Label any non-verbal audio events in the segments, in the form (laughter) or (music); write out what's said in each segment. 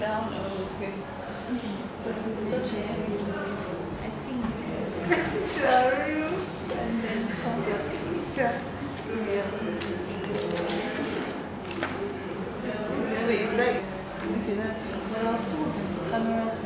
down. Oh, okay. This is such a heavy I think Tarus and then computer. Yeah. Wait, it's like, okay, that's. There are two cameras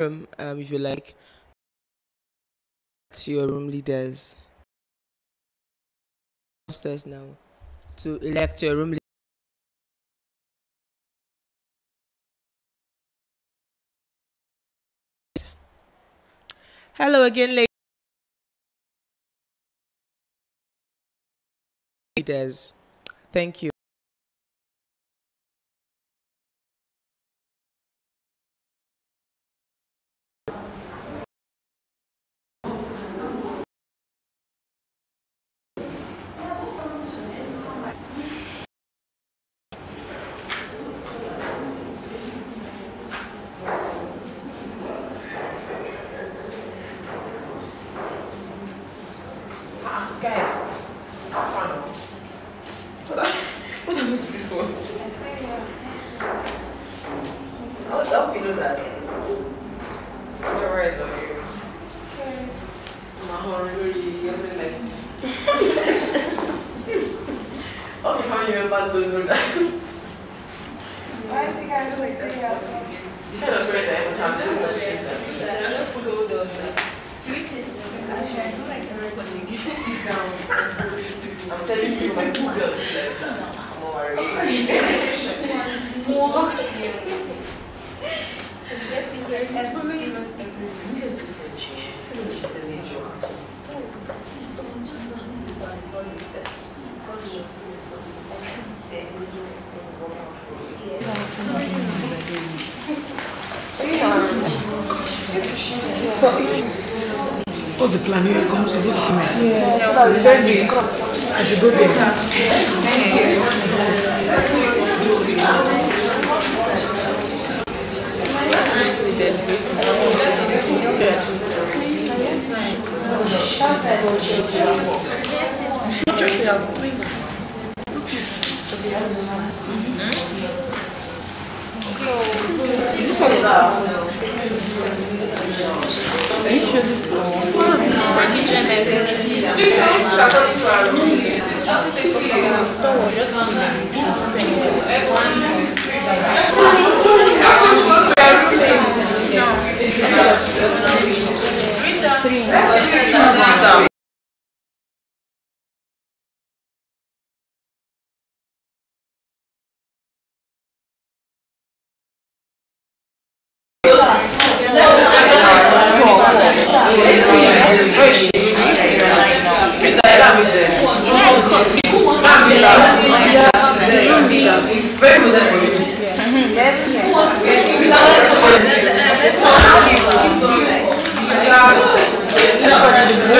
room um, if you like to your room leaders downstairs now to elect your room leaders. Hello again, ladies. leaders. Thank you.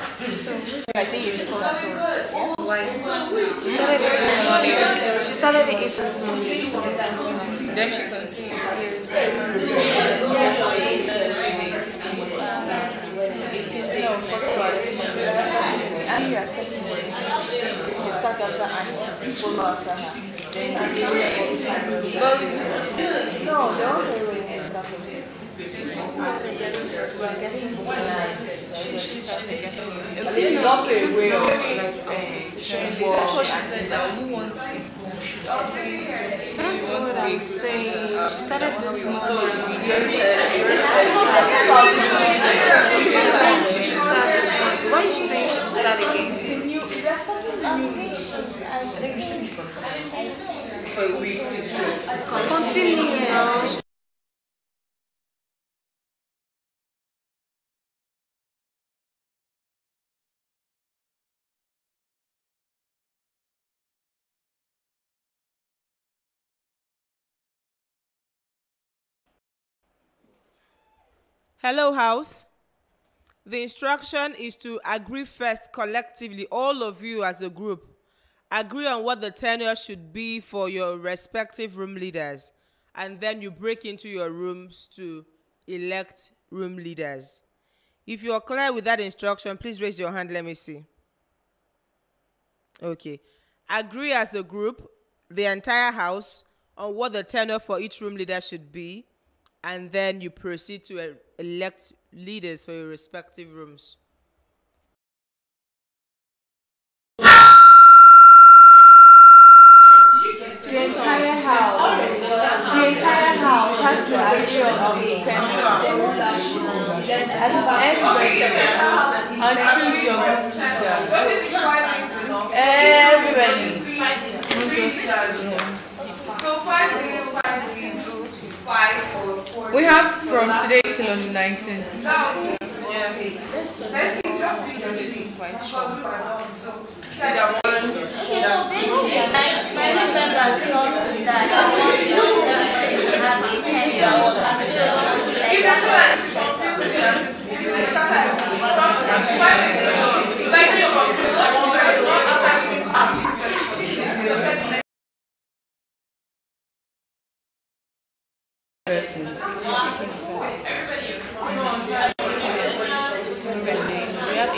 I think you should post two. She started it this morning. She started it this morning. So that's why. then she continues. No, fuck for this one. And you are starting You start after Annie, you follow after her. Then you No, they all very well end up with it. We are getting to I think it's also a way of like um, decision That's what work. she said. That who wants to who should have That's what I'm saying. She started this morning. She's saying she should start this morning. Why is she saying she should start again? Continue now. Hello, House. The instruction is to agree first collectively, all of you as a group. Agree on what the tenure should be for your respective room leaders, and then you break into your rooms to elect room leaders. If you are clear with that instruction, please raise your hand. Let me see. Okay. Agree as a group, the entire house, on what the tenure for each room leader should be, and then you proceed to elect leaders for your respective rooms. The entire house, the entire house has to agree on the and choose your group leader. Everybody, not just you. So five 5 or 4 We have from today till on the 19th. Yeah. You. So we have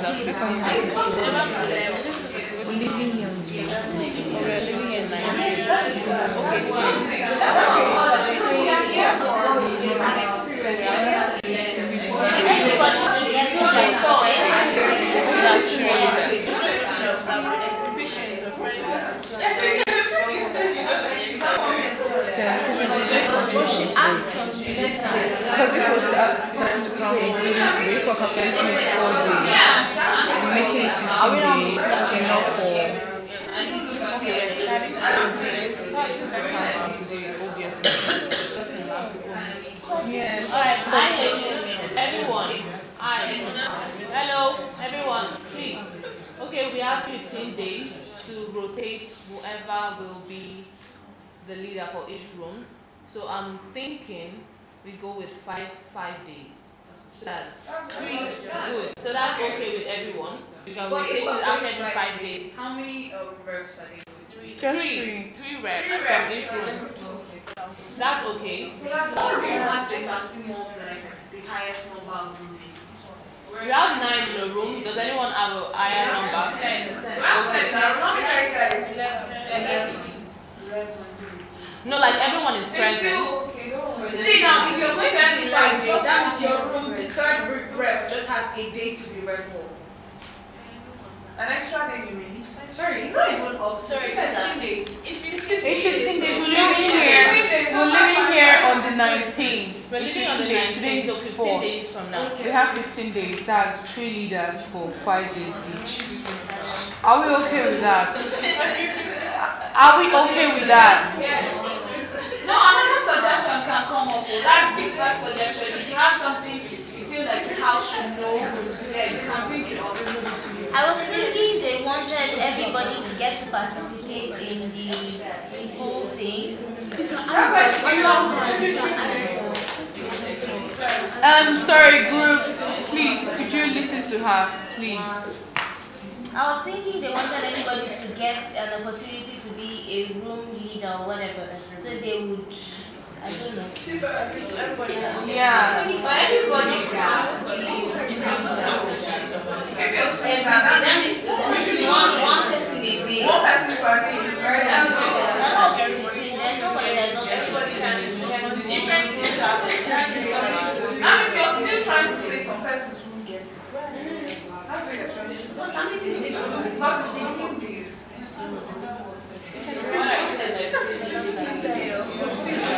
that's 15 days. We're living here on the 18th. We're living here 19th. Okay, that's. Because it was time to the making it 15 days enough for Alright, I everyone. Hello, everyone, please. Okay, we have 15 days to rotate whoever will be the leader for each rooms. So I'm thinking we go with five five days. So that's three. Good. So that's okay with everyone. We can rotate it after every five days. How many uh, reps are they doing? Three, three. three reps from each room. That's okay. So that one room has the maximum, like the highest number of roommates. We have nine in the room. Does anyone have a higher number? Ten. We have ten. How many guys? Eleven. No, like everyone is present. See now, if you're going to have five days, that means your room, the third re- rep just has a day to be read for. An extra day you read. Sorry, it's not even up. Sorry, it's 15 days. It's 15 It's 15 days. We're living here. We're living here on the 19th. We're living on the 15 days. Today 19th, is 15 four. days from now. We have 15 days. That's three leaders for five days each. Are we okay with that? (laughs) Are we okay with that? No, another suggestion can come up. That's the first suggestion. If you have something you feel like the house should know, then you can bring it up. I was thinking they wanted everybody to get to participate in the whole thing. That's actually Um, sorry, group. Please, could you listen to her, please? I was thinking they wanted everybody to get an opportunity to be a room leader or whatever. So they would, I don't know. Yeah. But everybody can. We should one, one person a day. One person per day. Right? That's what it is. There's nobody that's not Everybody can, can do different things that That means you're still trying to say some persons won't get it. That's what you're trying to say. Because it's 15 days.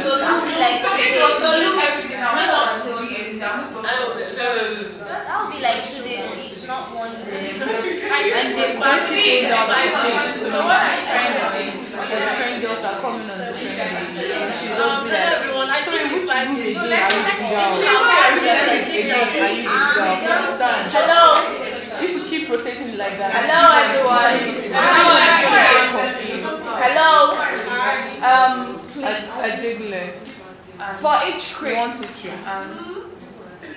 So that would be like two days. So look everything now. When was the weekend? That would be like two days each, not one day. And they've got to go down to So what I'm trying to say, the different girls are coming on the different days. She just be like, room again are you bigger? Are you bigger? Do you understand? Hello. If we keep rotating like that. Hello everyone. Hello. Um, a, jiggler. For each crib, one, two, three. Um,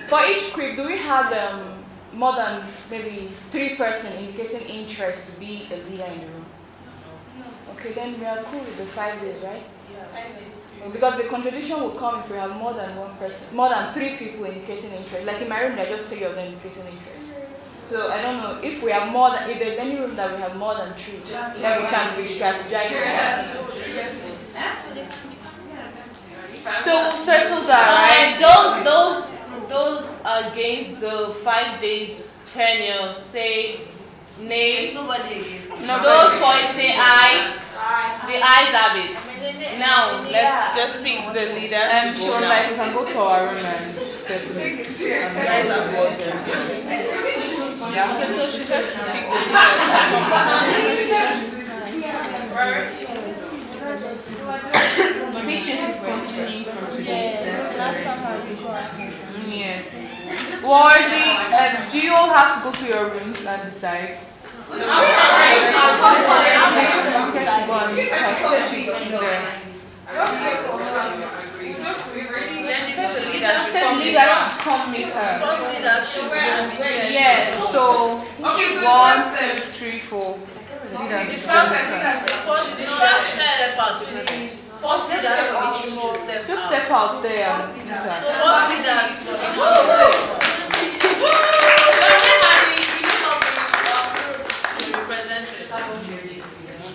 for each crib, do we have um, more than maybe three person indicating interest to be a leader in the room? No. Okay, then we are cool with the five days, right? Well, Because the contradiction will come if we have more than one person, more than three people indicating interest. Like in my room, there are just three of them indicating interest. So I don't know if we have more than, if there's any room that we have more than three, then we can re-strategize. So we'll that, right? Those, those, those against the five days tenure say nay. nobody against No, those for it say aye. The ayes have it. Now let's just pick the leader. Um, to she go was now. like, we can go to our room and settle (laughs) it. Okay, so she said to pick the (laughs) leader. Patience is continuing from today. Yes. Wardy, um, do you all have to go to your rooms and decide? Okay, go on. She said leaders come meet her. Yes, so Okay, so one, the first two, three, four. Leaders First, come meet her. first leader should step out. First leaders for the children. Just step out there. First leaders.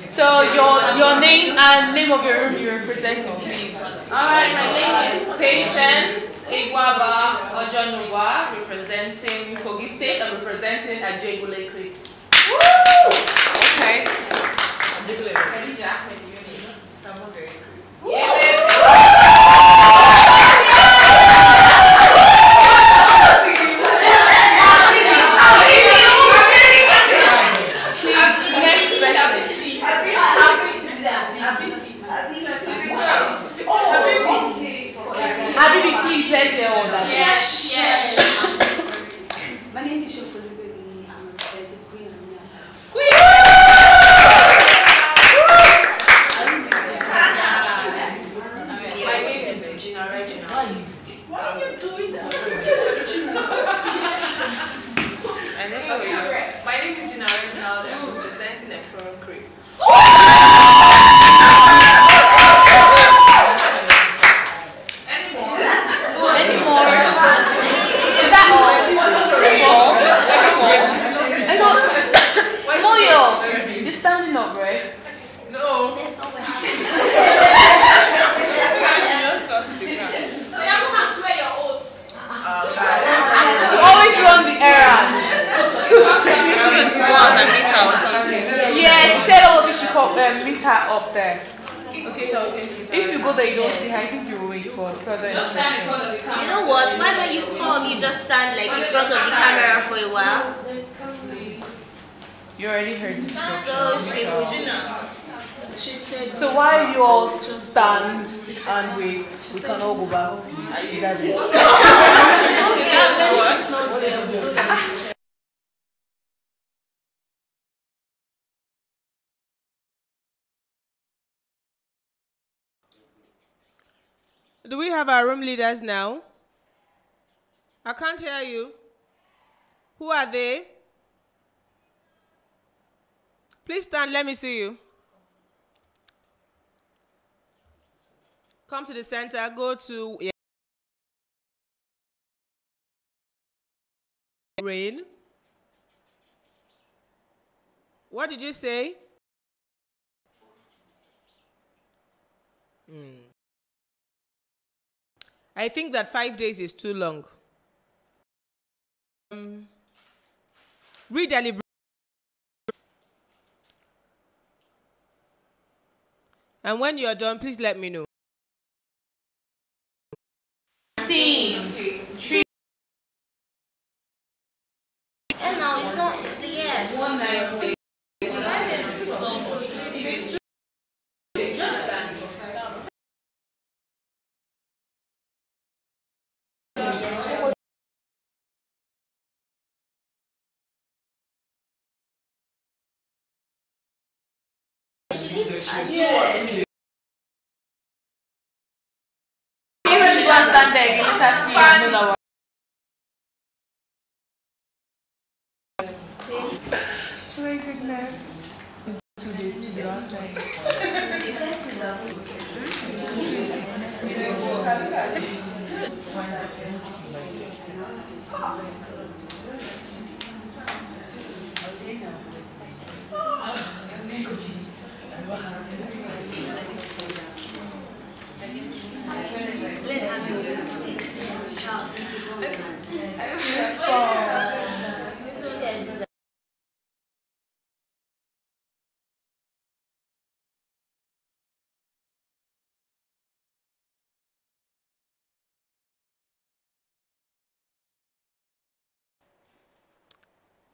So your your name and name of your room you're representing, please. Alright, my name is Patience Iguaba Ojonuwa, representing Kogi State and representing Ajegulekri. Woo! Okay. Khadija. Next person. Habibi, please let's hear all that. My name is Shofulu Baby. I'm representing Queen Amina. My name is Gina Regina. Why are you doing that? My name is Gina Regina. I'm representing a foreign creek. Is that all? All? Moyo, you're standing up, right? You always run the errands. Yeah, she said all of you should come um, meet her up there. If you go there, you don't see her. I think you will wait for further instructions. You know what? Why don't you come? You just stand like in front of the camera for a while. You already heard this. So she would, you know. So while you all stand and wait, we can all go back to the gathering. Do we have our room leaders now? I can't hear you. Who are they? Please stand, let me see you. Come to the center, go to yeah. rain. What did you say? Hmm. I think that five days is too long. Um, redeliberate. And when you're done, please let me know. And see another one. Oh my goodness. Two days to be outside.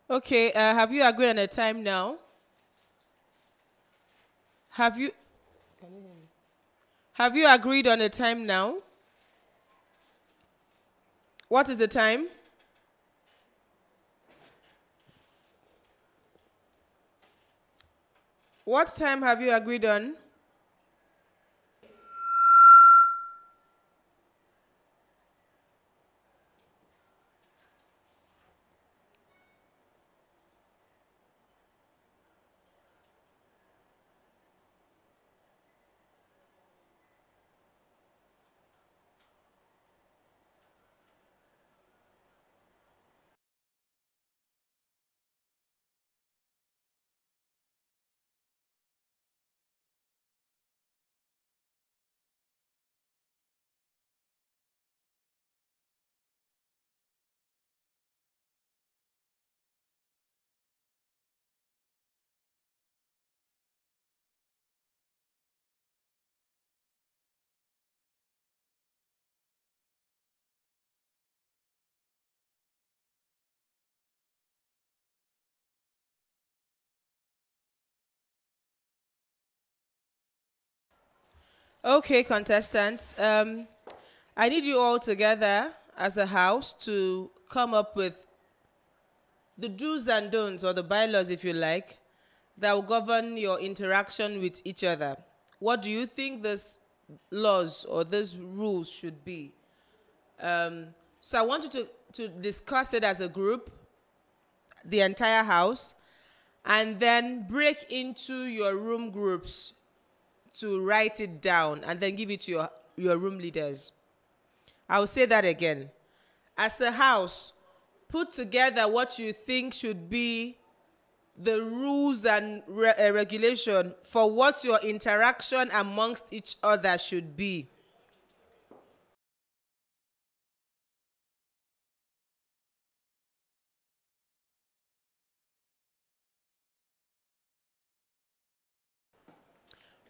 Okay, uh, have you agreed on a time now? Have you Have you agreed on a time now? What is the time? What time have you agreed on? Okay, contestants. Um, I need you all together as a house to come up with the do's and don'ts, or the bylaws, if you like, that will govern your interaction with each other. What do you think these laws or these rules should be? Um, so I want you to, to discuss it as a group, the entire house, and then break into your room groups to write it down and then give it to your, your room leaders. I will say that again. As a house, put together what you think should be the rules and re uh, regulation for what your interaction amongst each other should be.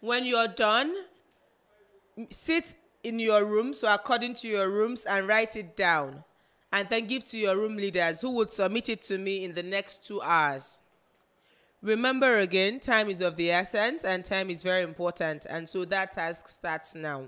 When you're done, sit in your room, so according to your rooms, and write it down. And then give to your room leaders who would submit it to me in the next two hours. Remember again, time is of the essence and time is very important. And so that task starts now.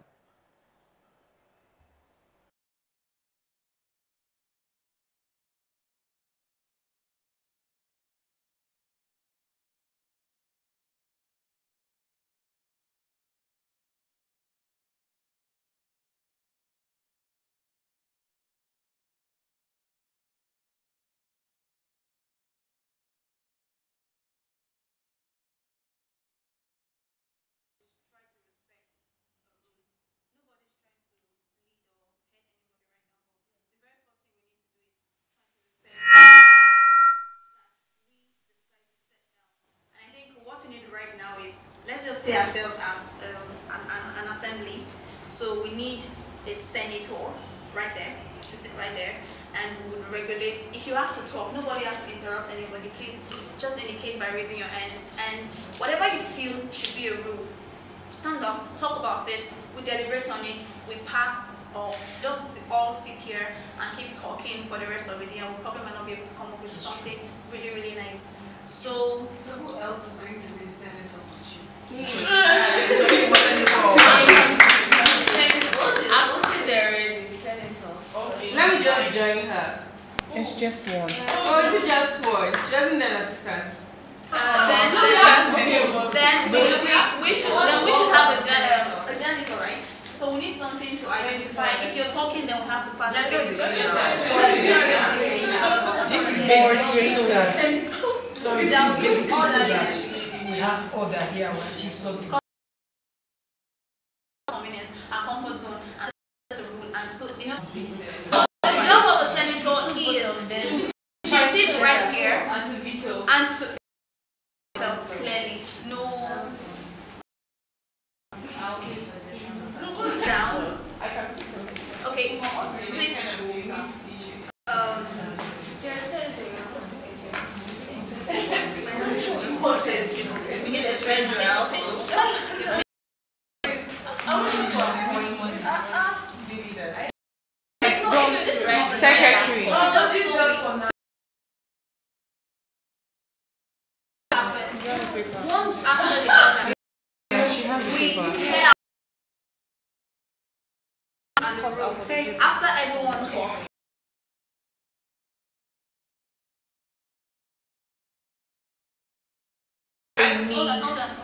See ourselves as um, an, an, an, assembly. So we need a senator right there, to sit right there, and would regulate. If you have to talk, nobody has to interrupt anybody. Please just indicate by raising your hands. And whatever you feel should be a rule, stand up, talk about it, we deliberate on it, we pass or just all sit here and keep talking for the rest of the day and we probably might not be able to come up with something really, really nice. So, so who else is going to be senator? I'm sitting there already. Let me just join her. It's just one. Oh, is it just one? She doesn't need an assistant. Uh, then, then, then we, we, we should then we should have a, uh, a janitor, right? So we need something to identify. If you're talking, then we have to pass it. This is basically so that. Sorry, this we have order here, we achieve something. Convenience, our comfort zone, and the rule, and so, you know, the job of a senator is she sits right here. And to veto. And to clearly. No. Down. Okay, please. Um, we get a stranger out. Secretary. One after the other. We after everyone talks.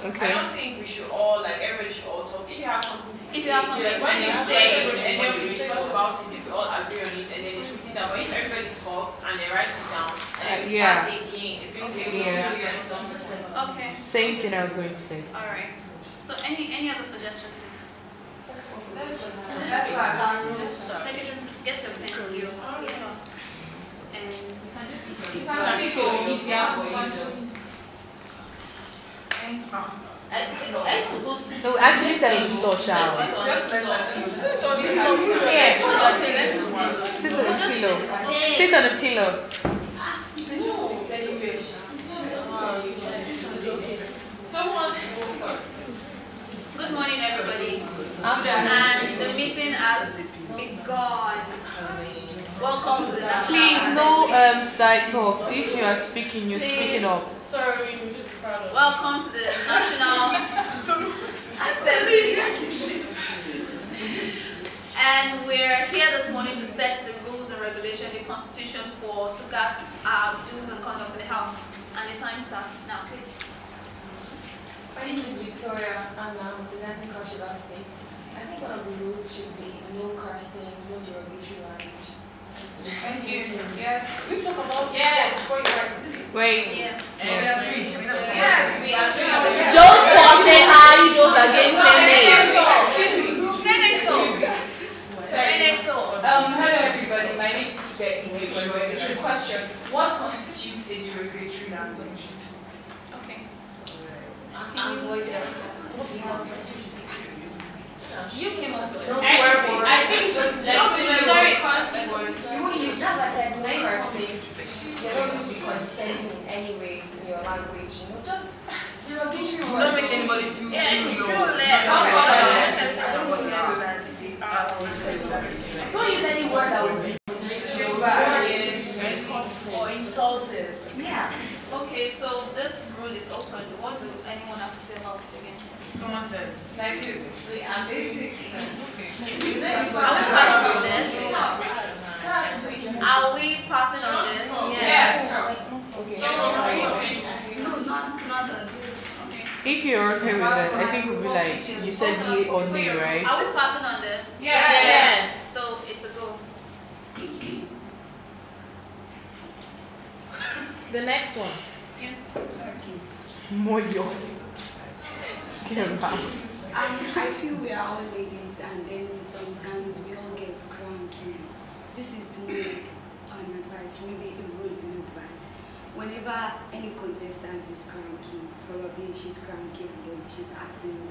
Okay. I don't think we should all, like, everybody should all talk. If you have something to if say, you have something when you say it, and then we discuss about it, if we all agree on it, and then it's written down. But if everybody talks and they write it down, and then we yeah. start again, it's going to be yeah. Okay. Same thing I was going to say. All right. So any any other suggestions, please? That's why. Secretary, get your pen here. And you can see so easier for you. No, actually said it was social. Yeah. Sit on the pillow. Sit on the pillow. Good morning, everybody. And the meeting has begun. Welcome to the National Please, no um, side talks. If you are speaking, you're speaking up. Sorry, we're just proud of Welcome to the National (laughs) Assembly. And we're here this morning to set the rules and regulation, the constitution for to guide our do's and conduct in the house. And the time starts now, please. My name is Victoria and I'm representing Kashiba State. I think one of the rules should be no cursing, no derogatory language. Thank you. Yes. We talk about Yes. before you participate. Wait. Yes. And we agree. Yes. We agree. Those for say aye, those against say nay. Senator. Senator. Um, hello everybody. My name is Ibe Ibejoy. It's a question. What constitutes a derogatory language? Okay. Avoid it. You came up with it. No I- swear I word. think so. No Let's swear sorry. You won't use, that's why I said no cursing. You're not going to be condescending in any way in your language, you know, just derogatory words. Don't make anybody feel Yeah, feel you low. feel Not less. less. Don't use any word that would be Or insulted. Yeah. Okay, so this rule is open. What do anyone have to say about it again? Common sense. Thank you. I'm basic. It's okay. Are we passing on this? Are we passing on this? Yes. No, not, not on this. Okay. If you're okay with it, I think it would be like you said yay or nay, right? Are we passing on this? Yes. Yes. So it's a go. (coughs) The next one. Moyo. Get back. I feel we are all ladies and then sometimes we all get cranky. This is an advice, maybe a rule advice. Whenever any contestant is cranky, probably she's cranky and then she's acting.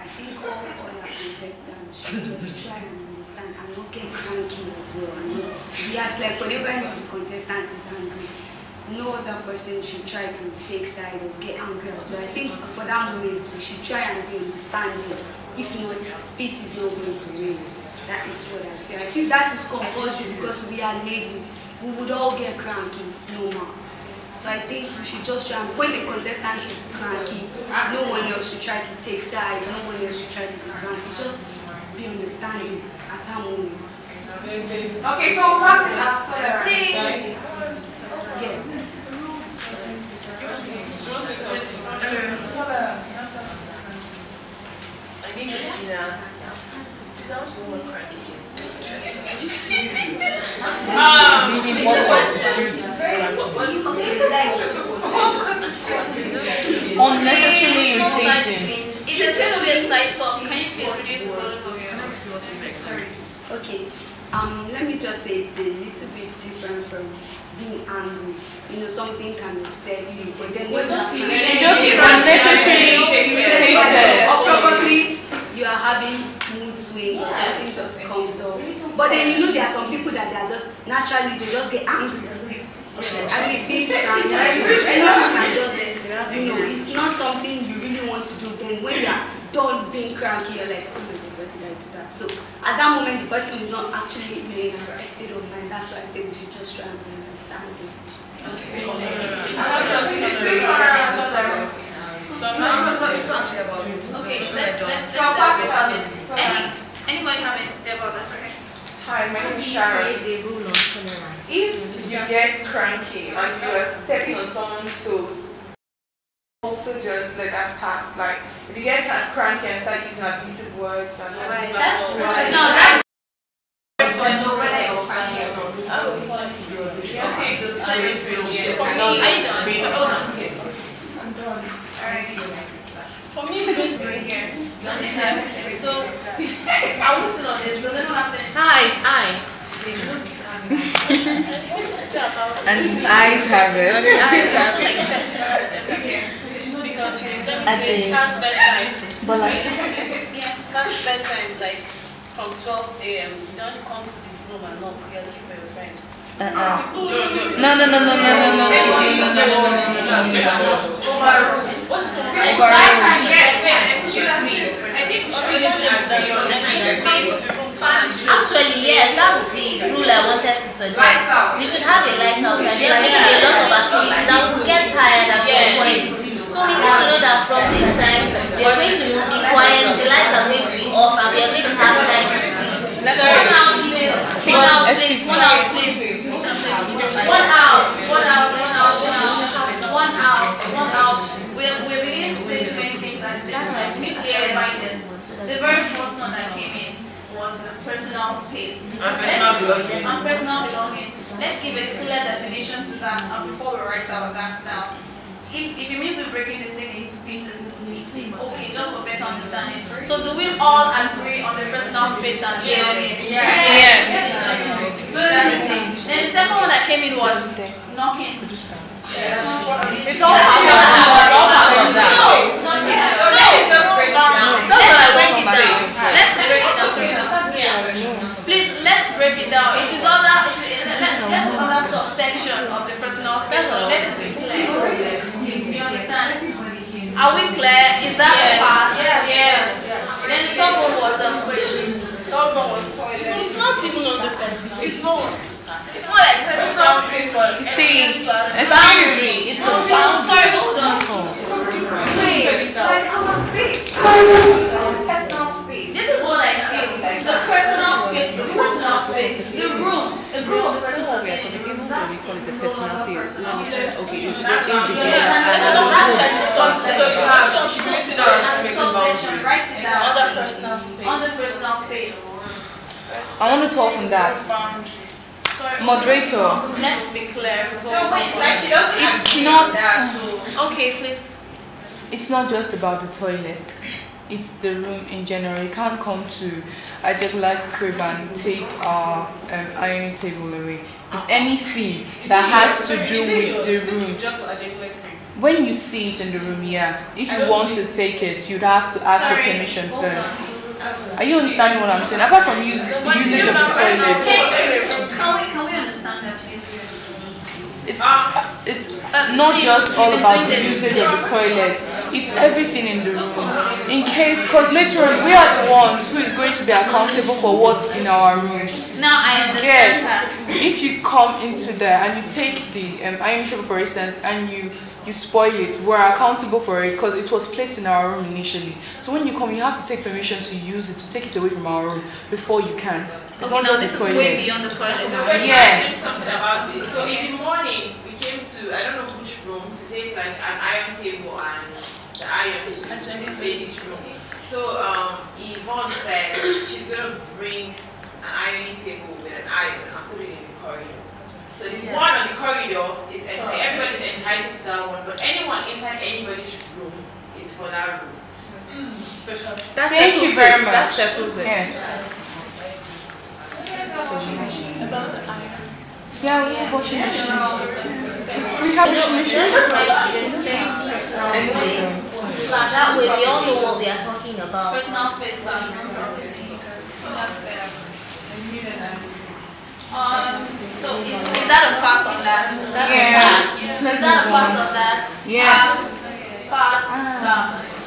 I think all other contestants should just try and understand and not get cranky as well and not react like whenever any of the contestants is angry no other person should try to take side or get angry well. I think for that moment we should try and be understanding. If not, peace is not going to reign. That is what I feel. I feel that is compulsory because we are ladies. We would all get cranky. It's normal. So I think we should just try and when the contestant is cranky, no one else should try to take side, no one else should try to be cranky. Just be understanding at that moment. Okay, so pass it as. Please. Yes. My name is Tina. Is that what you want cranky kids? Are you serious? Meaning what constitutes Unnecessarily irritating. If it's going to be a side talk, can Okay, um, let me just say it's a little bit different from being angry. Um, you know, something can upset you, but then when Just you unnecessarily irritated. or probably you are having mood swing or something just comes up. But then you know there are some people that they are just naturally they just get angry. Okay, I mean, being cranky, anyone can just, you know, it's not something you really want to do. Then when you are done being cranky, you're like, oh my god, why did I do that? So at that moment, the person is not actually in a state of mind. That's why I say we should just try and be understanding. So I'm not actually about this. Okay, let's, let's, let's, So pass it on. Any, anybody have anything to say about this? Okay. Hi, my name is Sharon. If you get cranky and you are stepping on someone's toes, also just let that pass. Like, if you get cranky and start using abusive words and all that. That's right. No, that's I don't feel shit. For me, I do I'm done. Alright. For me, it was very So, I was still on this, but then I'm saying, hi, hi. and eyes have it. And eyes have it. Okay. Because bedtime. But like, past bedtime, like from 12 a.m. Don't come to the room and knock. You're looking for friend. uh-uh. No, no, no, no, no, no, no, no, no, no, no, no, no, no. Think Actually, yes, that's the rule I wanted to suggest. We should have a light out and there will be a lot of activities that will get tired at some point. So we need to know that from this time, we are going to be quiet, the lights are going to be off, and we are going to have time to see. So One out, please. One out, please. One out, please. One out. One out. One out. One out. One out. We're we're beginning to say too many things at the same time. We need clarify this. The very first one that came in was the personal space. And personal Let's- belongings. And personal belongings. Let's give a clear definition to that and before we write our that down. If, if it means we're breaking this thing into pieces, it's, it's okay, just understanding. So do we all agree on the personal space and belongings? Yes. Yes. Then the second one that came in was knocking. It's all part of that. It's all part of that. No, it's not really. No, Let's just break it down. Let's break it down. what Let's break it down. Yeah. Please, let's break it down. It is other, it is, let- let's other subsection of the personal space. Let's be clear. You understand? Are we clear? Is that the Yes. part? Yes. Then the third one was um, third one was toilet. It's not even on the personal. It's not. It's more like setting down space for See, Boundary. It's a boundary. Sorry, hold on. Please, like our space. Personal space. This is what I feel. The personal space, the personal space, the room, a group of personal space. We call it a personal space. You? Okay, you Subsection, write it down. Other personal space. On the personal space. I want to talk on that. Moderator. Let's be clear. No, wait, like she doesn't It's not. that, Okay, please. It's not just about the toilet. It's the room in general. You can't come to a regular crib and take our um, ironing table away. It's any anything that has to do with the room. Just for a genuine cream. When you see it in the room, yeah. If you want to take it, you'd have to ask for permission first. Are you understanding what I'm saying? Apart from use, using the toilet. Can we, can we understand that, please? It's, it's not just all about the usage of the toilet. It's everything in the room. In case, because later on, we are the ones who is going to be accountable for what's in our room. Now I understand Yes. If you come into there and you take the um, iron table, for instance, and you you spoil it, we're accountable for it because it was placed in our room initially. So when you come, you have to take permission to use it, to take it away from our room before you can. It's Okay, not now this the is toilet. way beyond the toilet. Wait, Yes. Something about this. So in the morning, we came to I don't know which room to take like an iron table and the iron to this lady's room. So um, Yvonne said she's gonna bring an ironing table with an iron and put it in the corridor. So this Yeah. one on the corridor is enti- everybody's entitled to that one, but anyone inside anybody's room is for that room. Special. That Thank you very much. That settles it. Yes. About the iron. Yeah, we have washing machines. We have washing machines. That way we all know what we are talking about. Personal space slash. That's better. Um, so is, is that a pass on that? That's Yes. pass. Is that a pass on that? Yes. Pass. Pass. Ah.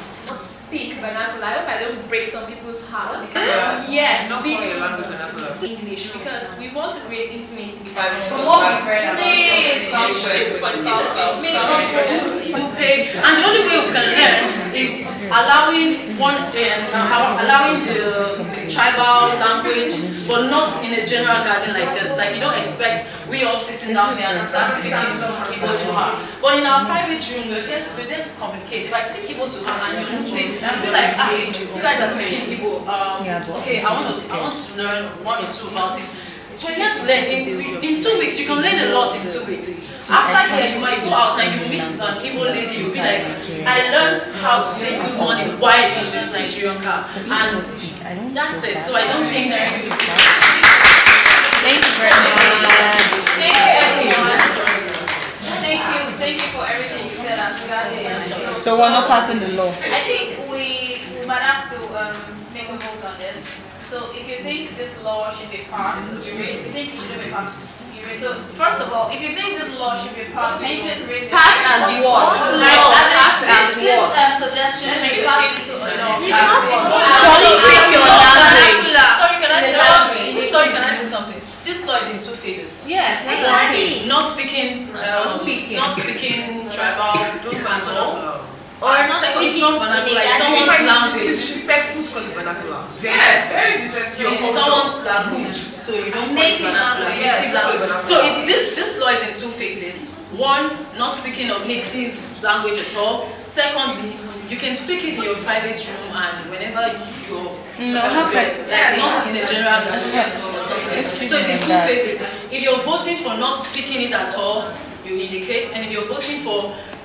Speak vernacular. I hope I don't break some people's hearts. Yeah. Yes, Not speak your language vernacular. English because we want to create intimacy between From what we've heard about Please. It's for this. Okay, and the only way we can learn is allowing one, uh, allowing the tribal language, but not in a general garden like this. Like you don't expect we all sitting down here and start speaking Igbo to her. But in our private room, we get we get to communicate. If I speak Igbo to her and you they feel like, ah, you guys are speaking Igbo. Um, okay, I want to I want to learn one or two about it. We're here to learn. In, in two weeks, you can learn a lot in two weeks. After here, you might go out and you meet an Igbo lady. You'll be like, I learned how to say good morning while in this Nigerian car. And that's it. So I don't think that Thank you very much. Thank you, everyone. Thank you. Thank you for everything you said as regards the So we're not passing the law. I think we, we might have to um, make a vote on this. So if you think this law should be passed, you raise. If you think it should be passed, you raise. So first of all, if you think this law should be passed, can you please raise your Passed hand? as what? Like, Law. as in, Passed this, as this what? um, suggestion should be passed into a law. Don't your language. Sorry, can I say something? Sorry, can I say something? This law is in two phases. Yes, exactly. Not speaking, uh, Speaking. not speaking tribal at all. Or And not second, it's speaking not vernacular, in it's someone's gathering. language. It's disrespectful to call it vernacular. Very Yes, very disrespectful. Your It's someone's language, so you don't call it Native vernacular. language. Native Yes, language. So it's this this law is in two phases. One, not speaking of native language at all. Secondly, you can speak it in your private room and whenever you're No, how can- like not in a general gathering or something. So it's in two phases. If you're voting for not speaking it at all, you indicate, and if you're voting for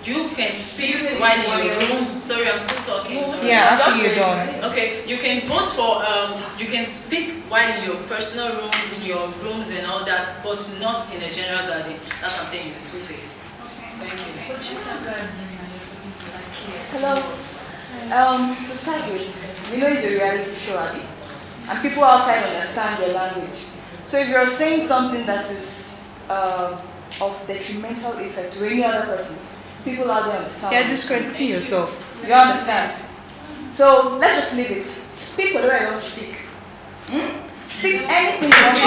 you can speak while in your room. Sorry, I'm still talking. Sorry. Yeah, after you're done. Okay, you can vote for, um, you can speak while in your personal room, in your rooms and all that, but not in a general garden. That's what I'm saying, it's a two-phase. Thank you. Hello. Um, to start with, you know it's a reality show, Abby, and people outside understand your language. So if you're saying something that is uh, of detrimental effect to any other person, people out there understand. You're discrediting yourself. You understand? So let's just leave it. Speak whatever you want to speak. Hmm? Speak anything you want to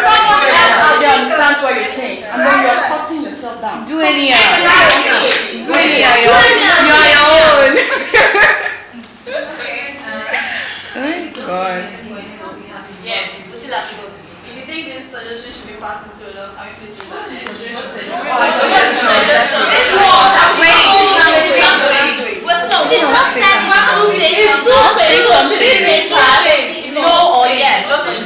Someone (laughs) else out there understands what you're saying, and then you're cutting yourself down. Do anyhow. Do anyhow. You're, you are your own. oh God. Yes, Priscilla, if you think this suggestion should be passed into law, can we please do that? She just said it's phases. It's two not phases. two She didn't say two phases. phases. No or yes. Which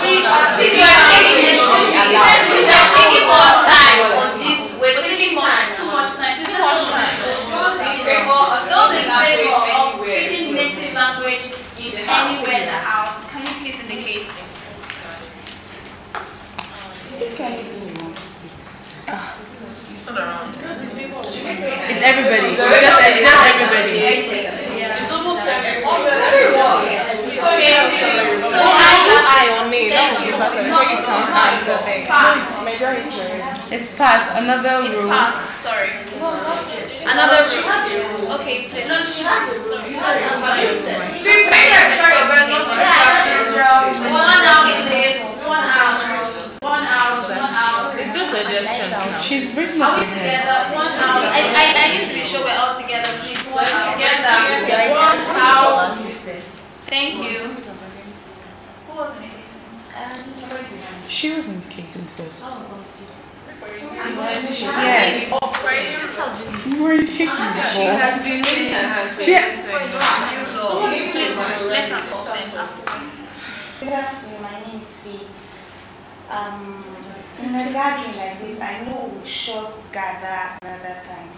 we We are taking this. We are taking more time on this. We're taking more too much time. Too much time. Those in favor of Those in speaking favor language of anywhere. speaking native language in anywhere in the house, can you please indicate? It's not around. It's everybody. It's just, it's just everybody. It's almost everyone. So So either I or me. That was the person. Before you count out the thing. It's passed. Another It's rule. passed, sorry. Another rule. Okay, please. Please make that very obvious. One out, please. One out. One out, one out. It's just suggestions. She's written Are up we in together? One out. I, I, I need to be sure we're all together, please. One out. Together. One out. Thank you. Who was indicating? She was indicating first. Yes. You were indicating before. She has been waiting and has She- waiting to explain. So, please, let her talk then afterwards. Good afternoon, my name is Faith. Um, in a gathering like this, I know we should gather another time.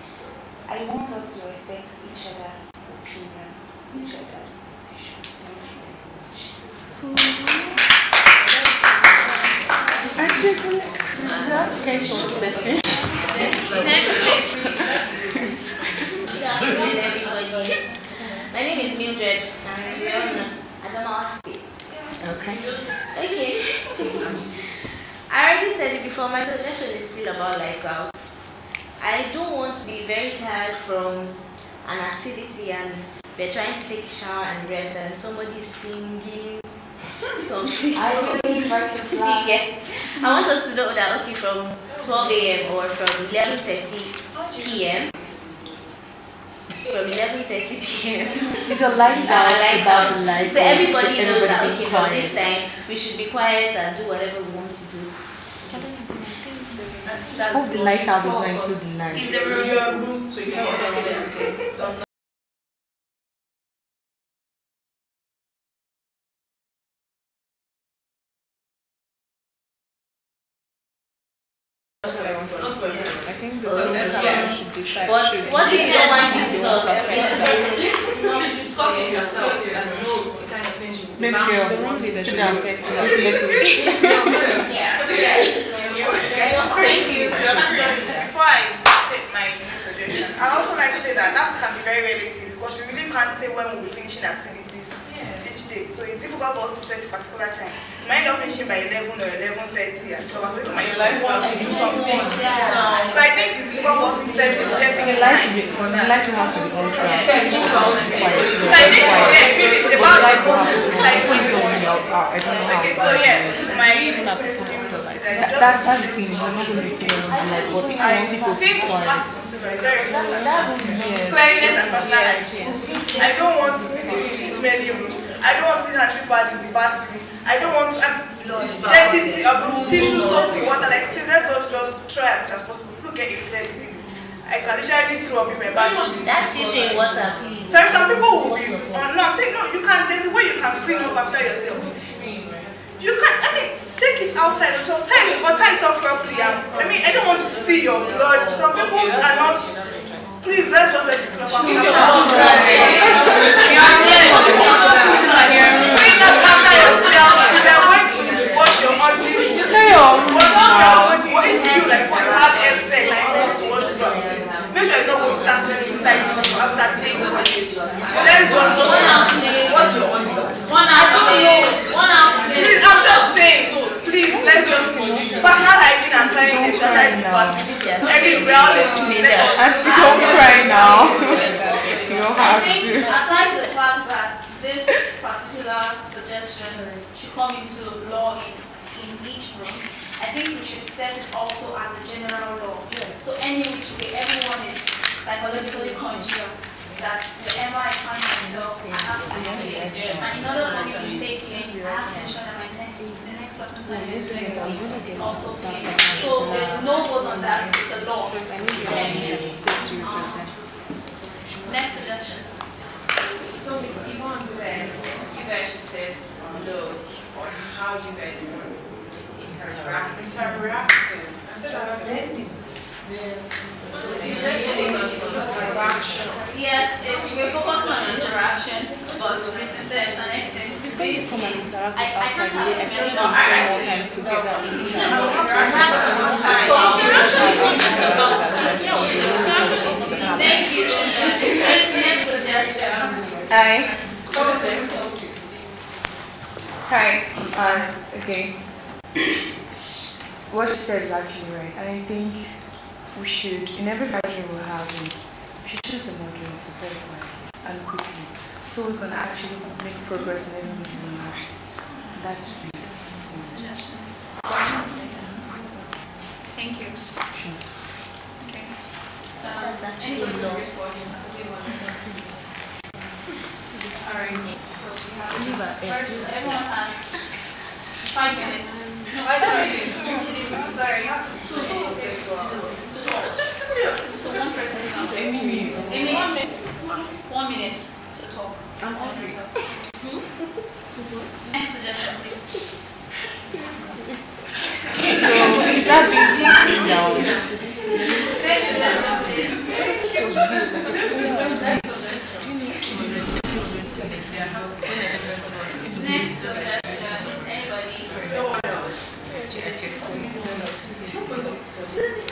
I want us to respect each other's opinion, each other's decision. Thank you very much. Next, please. Good afternoon, everybody. My name is Mildred, and are in Adamawa State. Okay. Okay. (laughs) I already said it before, my suggestion is still about lights out. I don't want to be very tired from an activity and we're trying to take a shower and rest and somebody's singing something. I (laughs) will invite the flag. Yeah. I want us to know that okay from 12 a.m. or from 11.30 p.m. From 11.30 p.m. It's a lights out, Uh, lights about out. So out. everybody knows that Everybody okay quiet. from this time we should be quiet and do whatever we want to do. Hope the lights out does not include the night. In the room. Your room, so you can get decide. But should what we- if no one visitors? You should discuss it yourselves and know the kind of things you Maybe demand. the wrong leadership Sit down. affects Yeah. Thank you. Before I take my new suggestion, I'd also like to say that that can be very relative because we really can't say when we'll be finishing activities each day. So it's difficult for us to set a particular time. We might not finishing by 11 or 11.30 and so we might still want to do something. So I think it's difficult for us to set a definite time for that. should have to be ultra. So I think it's, yeah, I feel it's about the whole cycle we want to how, I don't know how. Okay, so yes, my uh, That, that, that's the thing, I'm not going to be like, if I want people to think is very important. Cleanliness and personal hygiene. I don't want to be doing this room. I don't want to handle pads in the bathroom. I don't want to dirty tea, um, tissue, soap, water. Like, please let us just try as much as possible. Look at it, plenty. I can literally throw up in my bathroom. That tissue in water, please. Sorry, some people will be on. No, I'm saying no. You can. There's a way you can clean up after yourself. You can. I mean, take it outside or so tie it or tie it up properly. Um, I mean, I don't want to see your blood. Some people are not. Please let's just let it come out. Clean up after yourself. If you're going to wash your body, wash your what if you feel like you have excess, like you want to wash your body, make sure you don't go to start smelling inside you after this. Let's just One ounce, please. What's your own? One ounce, please, let's just personal hygiene and cleanliness, should I be every reality. Let us Auntie, don't cry now. (laughs) you don't I have think to. aside the fact that this particular suggestion should come into law in, in each room, I think we should set it also as a general law. Yes. So any which way everyone is psychologically conscious that whenever I find myself, I have to behave. And in order for me to stay clean, I have to ensure that my next, the next person that is next to me is also clean. So there's no vote on that, it's a law. Then yes. Um, Next suggestion. So Ms. Yvonne said, you guys should set laws on how you guys want to interact. Interact. Interaction. Yes, it's, we're focusing on interaction, but to an extent, Before you come and interact I- with I I have think we spend more times together inside. Thank you. Next suggestion. Hi. Hi. Uh, okay. (coughs) What she said is actually right. I think we should, in every gathering we have, we should choose a module to verify and quickly so we can actually make progress in every meeting we have. That should be some suggestion. Thank you. Sure. Okay. That's actually Anybody law. respond? Alright, so we have, everyone has five minutes. I sorry, one minute, to talk. I'm. Next suggestion, please. So, is that being taken down? Next suggestion, please. Next suggestion, anybody? Let's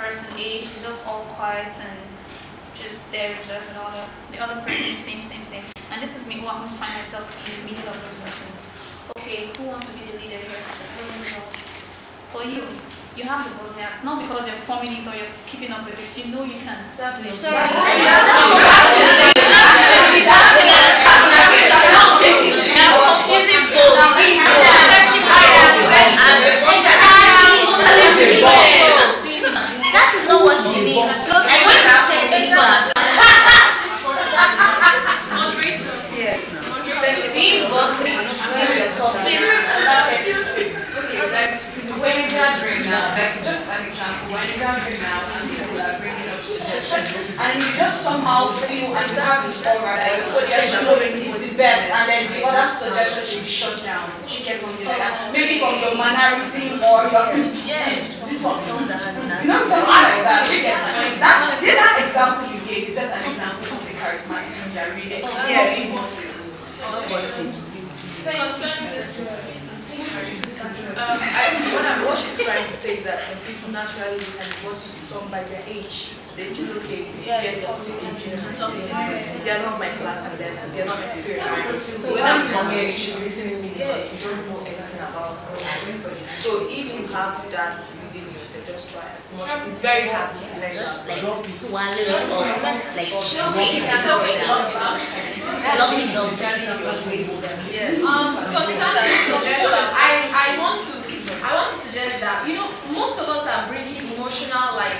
person A, she's just all quiet and just there reserved and all that. The other person, same, same, same. And this is me who happen to find myself in the middle of those persons. Okay, who wants to be the leader here? For you, you have the boss It's not because you're forming it or you're keeping up with it. You know you can. That's it. Sorry. That is not what she means. And when she said it to her, being bossy, please allow it. Okay, like when you graduate now, that's just an example, when you graduate now and people are bringing up and you just somehow feel and you have this aura that your suggestion is the best, and then the other suggestion should be shut down. She gets something like that. Maybe from your mannerism or your yeah, (laughs) this one. You know something like that. You that's see that example you gave is just an example of the charismatic that really yes. Um, I, what, I'm, what she's trying to say is that some people naturally look at divorce some by their age. They feel okay, yeah, get up to 18, They're not my class and they're, they're not experienced. So when I'm talking, you should listen to me because you don't know anything about So if you have that within yourself, just try as much. It's very hard to let Just like swallow it or like make it Um, concerning suggestions, I, I want to I want to suggest that you know most of us are really emotional. Like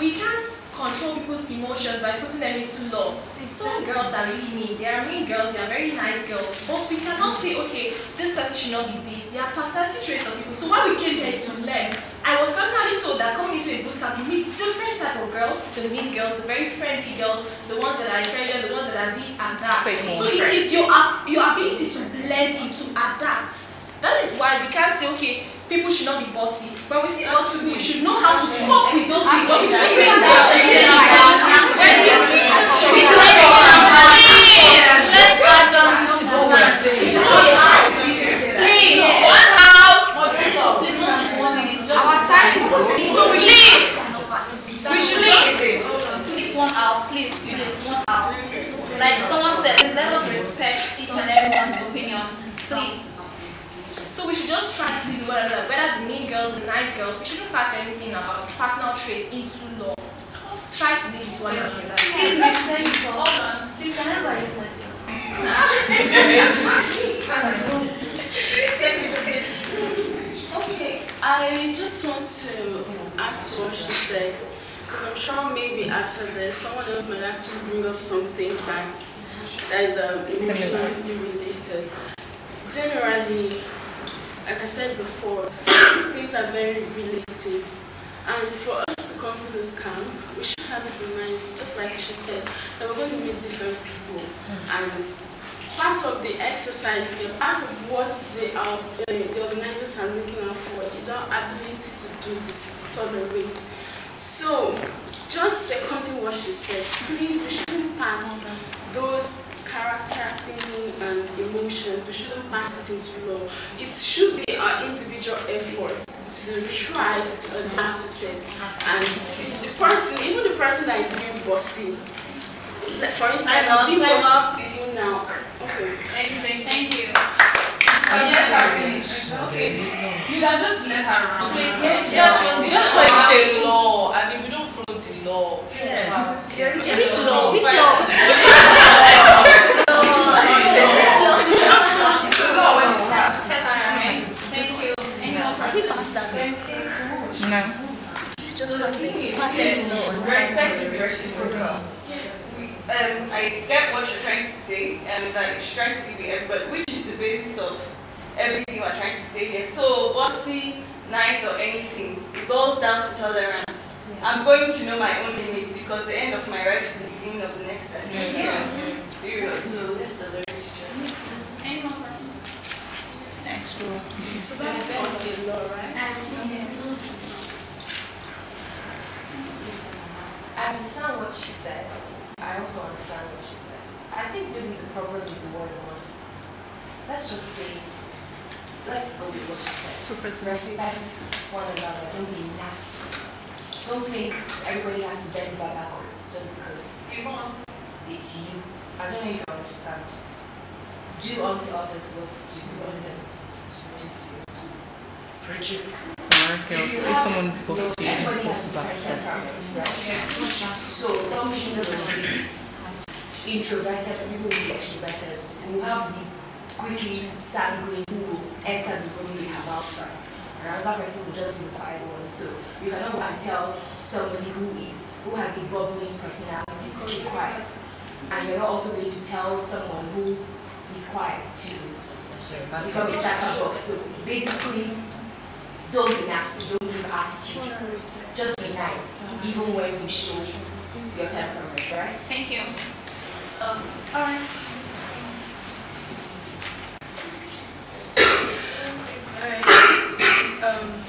we can't control people's emotions by putting them into law. Some girls are really mean. They are mean girls. They are very nice girls. But we cannot say, okay, this person should not be this. They are personality traits of people. So what we came here is to learn. I was personally told that coming into a boot camp, you meet different type of girls. The mean girls, the very friendly girls, the ones that are intelligent, the ones that are this and that. So it is your your ability to blend into adapt. That is why we can't say, okay, people should not be bossy. But we say, also, we should know how to cope with those people. Please, let's adjust. Please, one house. Please, one minute. Our time is going. So we should leave. We one house, please, please, one house. Like someone said, please let us respect each and everyone's opinion, please. So we should just try to be whatever, whether the mean girls, the nice girls, we shouldn't pass anything about personal traits into law. Try to leave it to one another. Please listen. Hold on. Please, can I buy you myself? Okay, I just want to add to what she said. Because I'm sure maybe after this, someone else might actually bring up something that, that is um, emotionally related. Generally, like I said before, these things are very relative. And for us to come to this camp, we should have it in mind, just like she said, that we're going to meet different people. And part of the exercise here, part of what the, uh, the organizers are looking out for is our ability to do this, to tolerate. So, just seconding what she said, please, we shouldn't pass those character thinking and emotions, we shouldn't pass it into law. It should be our individual effort to try to adapt to it. And the person, even the person that is being bossy, for instance, Time I'm out, being bossy out. to you now. Okay. Thank you, thank you. Oh, yes, I finished. Okay. You can just let her run. Please, Yes, just yeah. one- That's why why it's it's a law, and if you don't follow the law, Yes. Which law? Which law? (laughs) Thank you. Any more He passed that. No. Just pass it. Pass below. Respect is reciprocal. Um, I get what you're trying to say, and that you're trying to give it, but which is the basis of everything we're trying to say here. So, bossy, nice, or anything, it boils down to tolerance. I'm going to know my own limits because the end of my right is the beginning of the next person. Yes. Period. So, that's the very Any more questions? Next So that's not a law, right? I understand what she said. I also understand what she said. I think maybe the problem is the word was, let's just say, let's go with what she said. Respect one another. Don't be nasty. Don't think everybody has to bend over backwards just because you want. it's you. I don't know if you understand. Do unto others what you want them to do to you. Preach it. If someone is supposed to Everybody post has back, different temperaments. So some people will be introverted, people will be extroverted. Have the quickly sanguine who will enter the room they have out first. And another person will just be the quiet one. So you cannot go and tell somebody who is who has a bubbly personality to be quiet. And you're not also going to tell someone who is quiet to become a chatterbox. So basically don't be nasty, don't give attitude. Just be nice, even when you show your temperament, right? Thank you. Um, Alright. Alright. Um.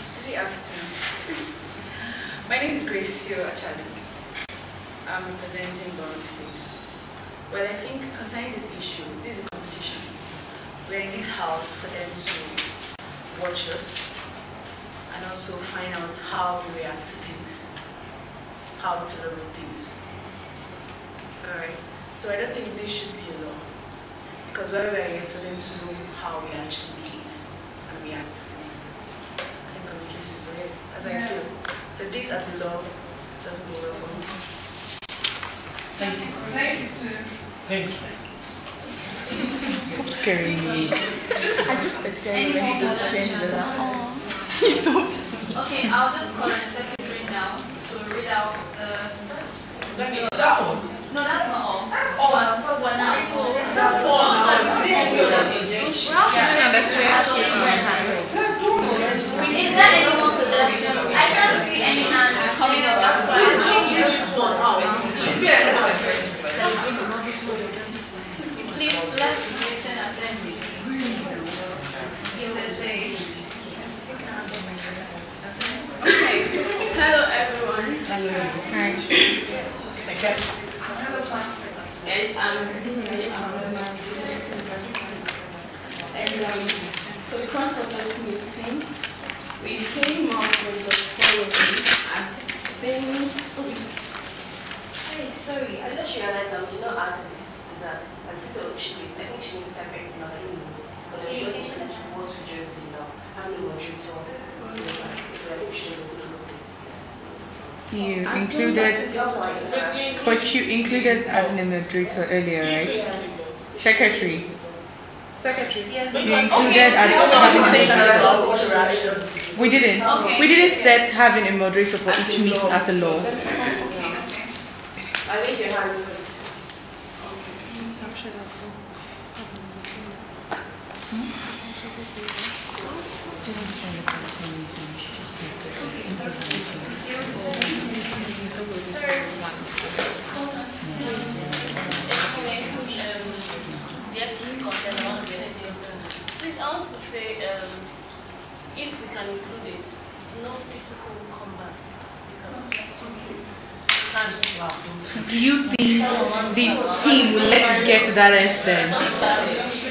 My name is Grace Fio Achadu. I'm representing Borno State. Well, I think concerning this issue, this is a competition. We're in this house for them to watch us and also find out how we react to things, how we tolerate things. Alright, so I don't think this should be a law because where we are here is for them to know how we actually behave and react to things. I think communication is very, that's what I feel. So this as a law doesn't go well for me. Thank you. Thank you too. Thank you. Stop scaring me. I just specifically when he goes to change the last. He's so Okay, I'll just call the secretary now to read out the. That one. No, that's not all. That's all. But for now, so That's all. Is there any more suggestions? I can't see any hands coming up. That's why I'm Please, let's listen attentively. You will say. Okay. Hello everyone. Hello. Second. Yes, I'm Dini. And um, so because of this meeting, we came up with the following as things. Oh, hey, sorry, I just realized that we did not add this to that. And this is she said. I think she needs to type everything on the email. But then she was thinking to what we just did now. Having a moderator. So I think she doesn't look at this. You included, but you included as an moderator earlier, right? Secretary. Secretary. Yes, You included okay. as So what having we a moderator. We didn't. Okay. We didn't set having a moderator for As each meeting as a law. Okay, okay. I raise your hand please, I want to say, um, if we can include it, no physical combat. You. Do you think the team will let it get to that extent?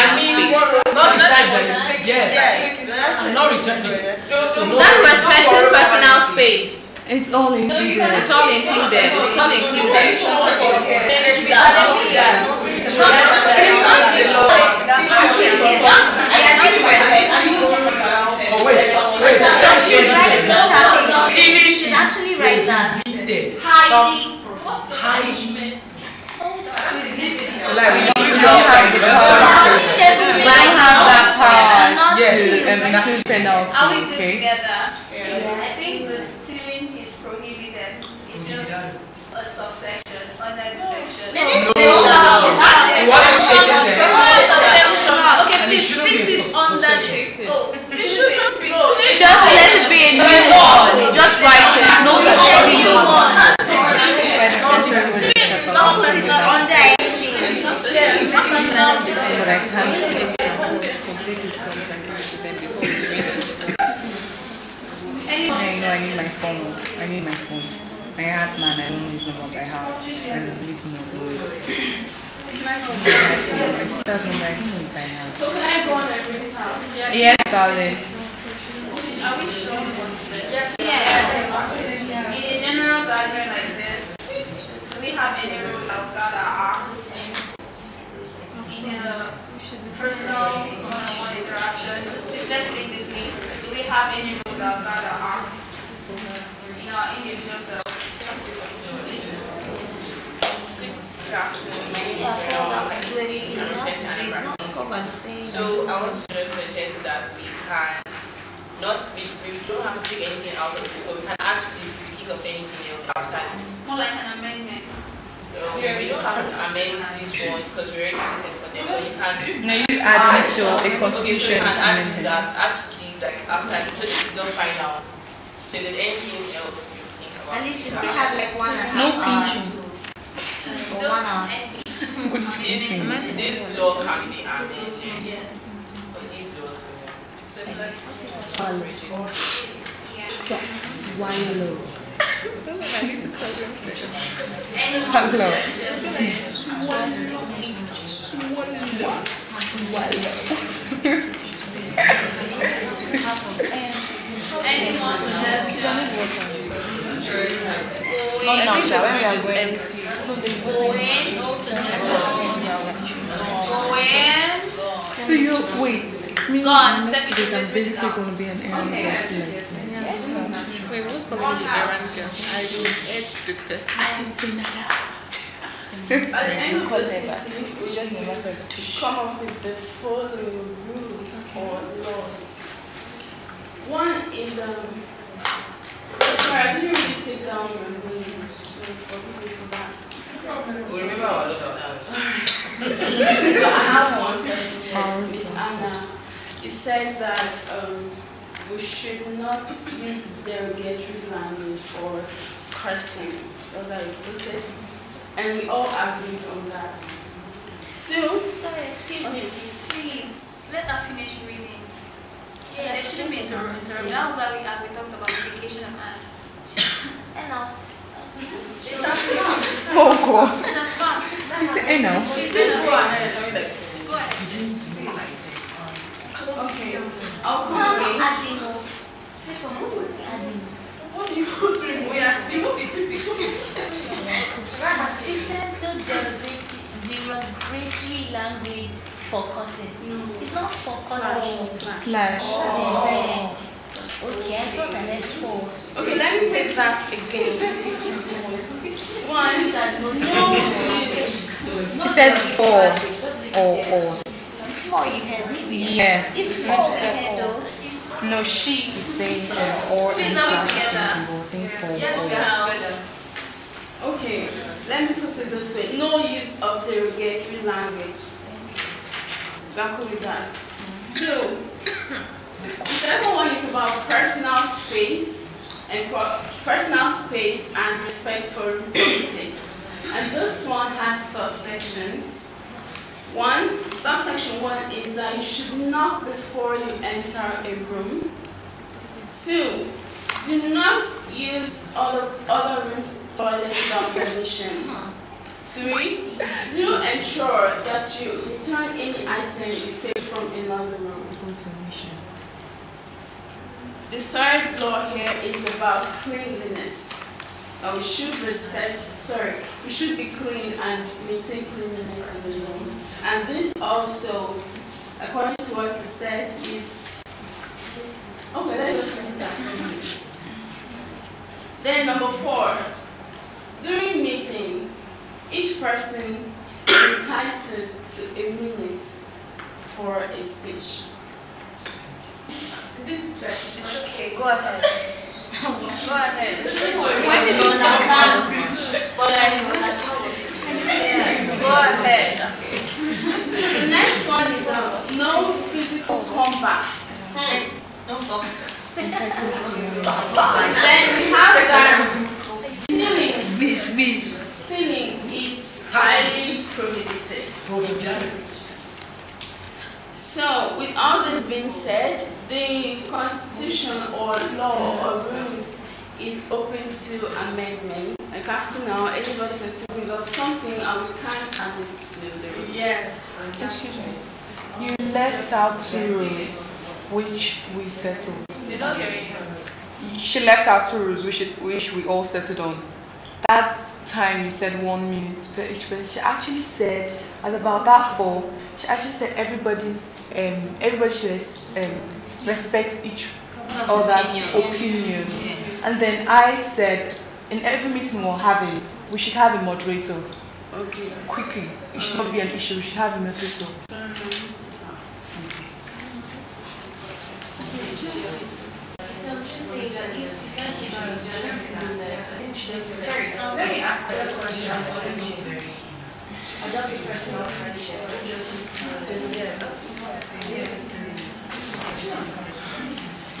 I mean, not the type that, yes, I'm not returning. So no- Not respecting personal space. It's all included. It's all included. It's all included. Oh, wait, wait, You should actually write that. Highly. So like we don't have the power to, we don't have that power to um, include penalty, Are we good okay? together? I think the stealing is prohibited. It's just a subsection under the section. No. What I'm stating there- Okay, it please shouldn't fix be a it under subsection. Oh, it shouldn't be. Just let it be a new one, just write it, no stealing. I know, I need my phone. I need my phone. I have man, I don't use what I have. I know it. It's I don't know I have. So can I go on? Yes, darling. Are we sure? Yes. Yeah. In a general gathering like this, do we have any rules of God that are in a personal one-on-one interaction, specifically, do we have any rules God that are in uh, our individual self? So I want to suggest that we can not we, we don't have to take anything out of it, but we can add to this if we think of anything else after this. More like an amendment. Um, We don't have to amend these ones because we already voted for them, but you can. No, you add it to a constitution So you can add to amendment. that, add to these like after this, so this is not final. So if there's anything else you think about. At least you still have like one No a half teaching. One hour. This, this law can be amended. Yes. But these laws Swallow. So, swallow. Doesn't I need to We are going- empty. Going, no suggestions. Going. So you wait. Gone. next Second days I'm suggestion. basically going to be an errand Okay. Girl. Wait, who's calling me errand girl? I will edge the person. I didn't say nada. At the end of Call the her back. sitting, It's just a matter of come up with the following rules or laws. One is um. Sorry, I didn't really take down your names. So forgive me for that. We remember our laws ourselves. (laughs) so I have one person Miss Anna. It said that um, we should not use derogatory language or cursing. Those are included. And we all agreed on that. Two. Sorry, excuse me, please. Let her finish reading. Yeah, there shouldn't be interruption. That was how we, how we talked about dedication of acts. And (laughs) now. Oh, God. That's fast. He said, "Eh, now." Please, go ahead. Go ahead. Okay. I'll No, come no. Adino. Say some words, Adino. What do you want to remove? Yeah, speak, speak, speak, speak. She said no derogatory, language for cursing. It's not for cursing. Slash. Oh. Okay, I thought I said for. Okay, let me take that again. One, She said four. Or, or. It's for you head to be. Yes. It's She for said head though. No, she is saying um, or Please, and are we slash together? symbol, saying four. Yes, or. Okay, let me put it this way. No use of derogatory language. That could be that. Two, the second one is about personal space and personal space and respect for properties. And this one has subsections. One, subsection one is that you should knock before you enter a room. Two, do not use other, other rooms toilet without permission. Three, do ensure that you return any item you take from another room. The third law here is about cleanliness. Uh, we should respect, sorry, we should be clean and maintain cleanliness in the rooms. And this also, according to what you said, is, okay, let's just. Then number four, during meetings, each person is entitled to a minute for a speech. Okay, go ahead. Go ahead. When did you understand? But Go ahead. The next one is uh, no physical combat. No boxing. Then we have that stealing. Stealing is highly prohibited. So, with all this being said, the constitution or law or rules is open to amendments. Like after now, anybody can still bring up something and we can't add it to the rules. Yes. Excuse me. You left out two rules, which we settled. You're not hearing. She left out two rules, which, which we all settled on. That time you said one minute per each person. She actually said, at about that four, she actually said everybody's, um, everybody should res- um, respect each Other's other's opinion. opinions. And then I said, in every meeting we're having, we should have a moderator. Okay. Quickly. It should not be an issue. We should have a moderator. Sorry, let me ask the question. Adopt a personal friendship.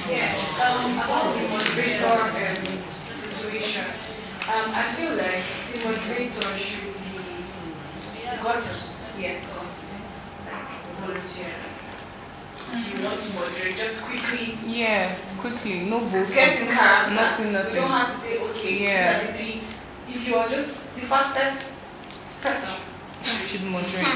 Yeah, um, about the moderator um, situation, um, I feel like the moderator should be got yes, volunteers. If you want to moderate, just quickly Yes, quickly. No voting. get in character. Nothing, nothing. You don't have to say okay. Yeah. These are the three. If you are just the fastest person, You should moderate.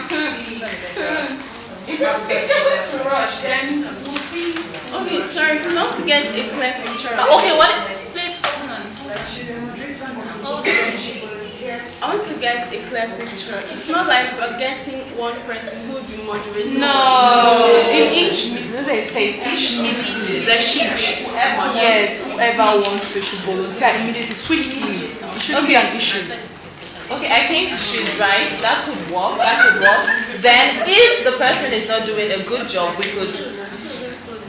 if you're, if you're going to rush, then we'll see. Okay, sorry, not to get a clear picture. of Okay, what? Please hold on. She's a moderator now. Hold Then she volunteers. I want to get a clear picture. It's not like we're getting one person who will be moderating. No, in each meeting, they say each meeting, the sheep, yes, whoever wants to should volunteer immediately, swiftly. It shouldn't be an issue. Okay, I think she's right. That could work. That could work. Then, if the person is not doing a good job, we could,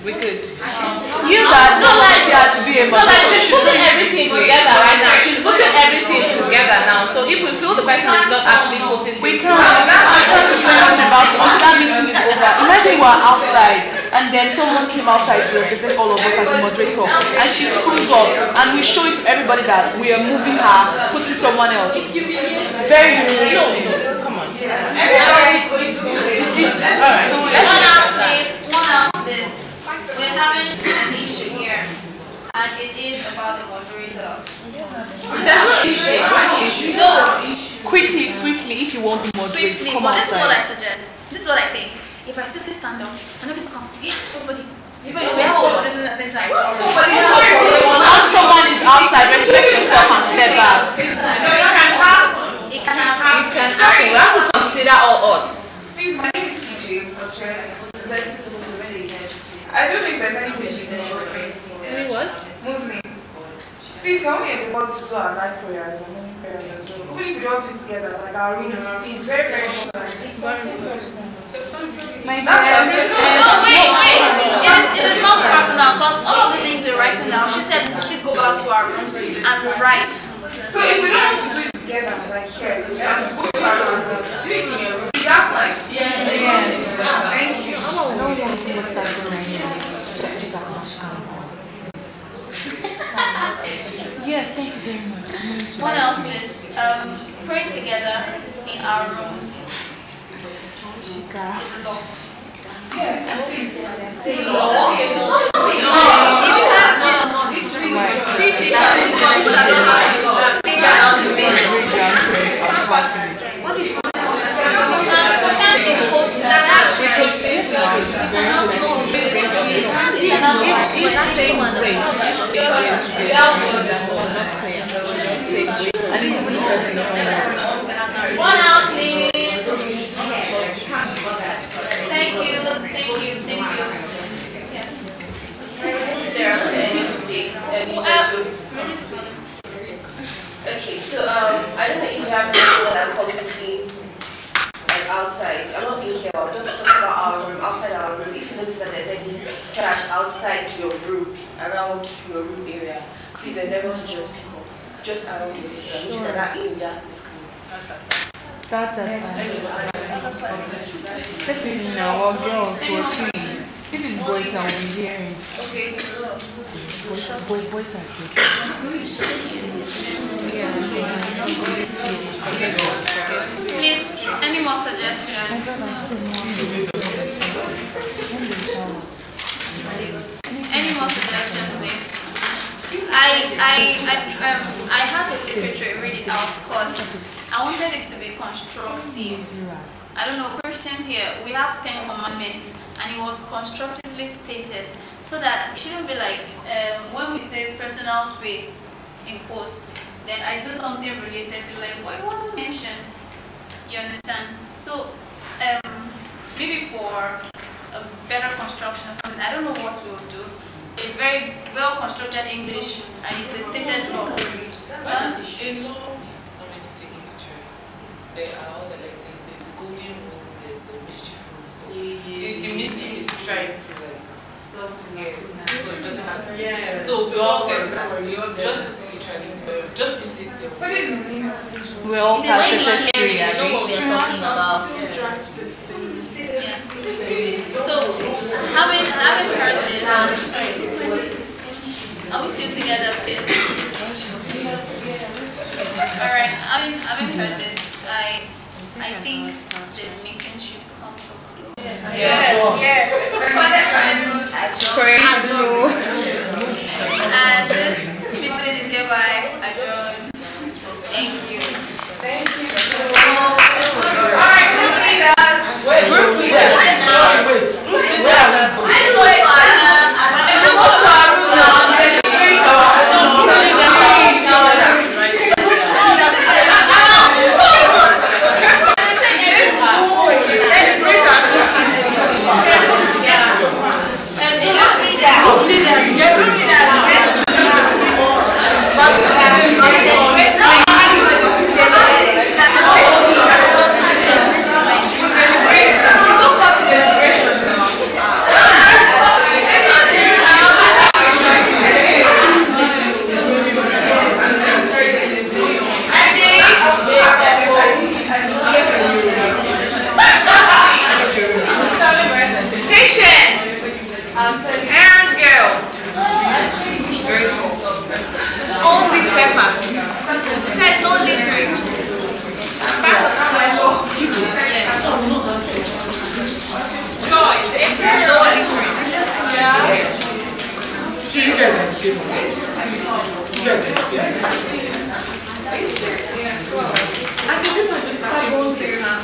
we could. Um, you guys no, like, volunteer to be a no, like she's putting everything together right now. She's putting everything together now. So if we feel the person is not actually putting, We can't, we can't do anything about that meeting is over. Imagine we're outside and then someone came outside to represent all of us as a moderator, and she screws up, and we show it to everybody that we are moving her, putting someone else. Very humiliating. Come on. Everybody's going to do it. One out, please. One out, please. We're having an issue here, and it is about the moderator. That's no issue. There's no issue. No. Quickly, swiftly, if you want to moderate, Quickly, come but this is what I suggest. This is what I think. If I swiftly stand up, and everybody's come, yeah, everybody. If I Yeah. say of this at the same time. Somebody's Once someone is outside, respect yourself and step back. No, it can happen. It can happen. It can happen. We have to consider all odds. Please, my name is PJ. I'm presenting to Muslim I don't know if there's any Muslim Any what? Muslim. Please help me everyone to do our night prayers and morning prayers as well. Even if we don't do together, like our rooms, it's very, very important. My No, wait, wait. It is, it is not personal because all of the things we're writing now, she said we still go back to our rooms and write. So if we don't want to do it together, like yes, we have to go to our rooms and do it in your room. Is that fine? Yes. Thank you. (laughs) Yes, thank you very much. What else is um, pray together in our rooms. Is a law. Yes, it is. It's a law. It has been it's really Please take that into consideration. I don't have any law. Take that out to me. What is can't impose that One please. Thank you, thank you, thank you. Okay, so um, I don't if you have anyone to clean like outside. I'm not saying here, I'm just talking about our room, outside our room. If you notice that there's any trash outside your room, around your room area, please endeavor to just pick up. Just around your room, make sure that that area is clean. That's a If it's now our girls who are clean. If it's boys, I will be hearing. Okay. Boys, are Please, any more suggestions? Any more suggestions, please? I I I um I had the secretary read it out because I wanted it to be constructive. I don't know Christians here. We have ten commandments, and it was constructively stated so that it shouldn't be like um, when we say personal space in quotes, then I do something related to like what wasn't mentioned. You understand? So um, maybe for a better construction or something, I don't know what we'll do. A very well constructed English and it's a stated law. Huh? In law is not meant to take a picture. Are all the like the- there's a golden rule, there's a mischief rule. So the, the mischief is trying to like so yeah, so it doesn't have. Yeah. So we all get that. We all just put it literally. uh, Just put it. The, Put it in the name. We all In the pass language the area, history, you know what we are talking about. Yes. So, having having heard this, are we still together, please? All right. Having having heard this, I I think the meeting should come to a close. Yes, yes. Praise the Lord. And this meeting is hereby adjourned. Thank you. Thank you. All right, group leaders. Wait, group leaders. Wait, where are we? I don't know if Leaders. same age. You guys are the same age. I think people just start going there now.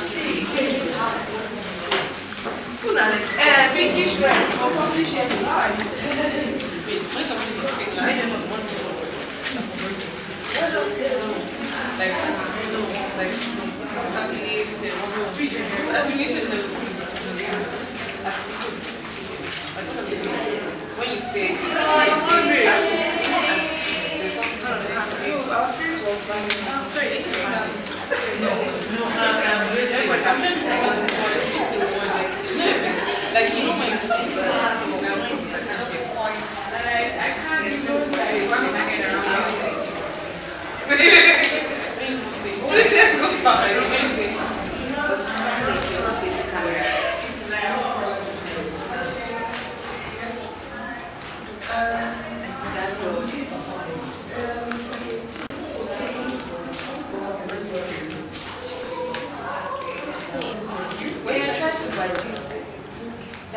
Kuna eh pinkish red or shade. Wait, when somebody is taking like seven months like no, like thirty-eight, they want to switch your hair. As you need to know. When you say, it's still great. There's something I was very well fine. Sorry, No, no, um, um, everyone happens to want to go, it's just the word, like, it's not a big- like, you try to buy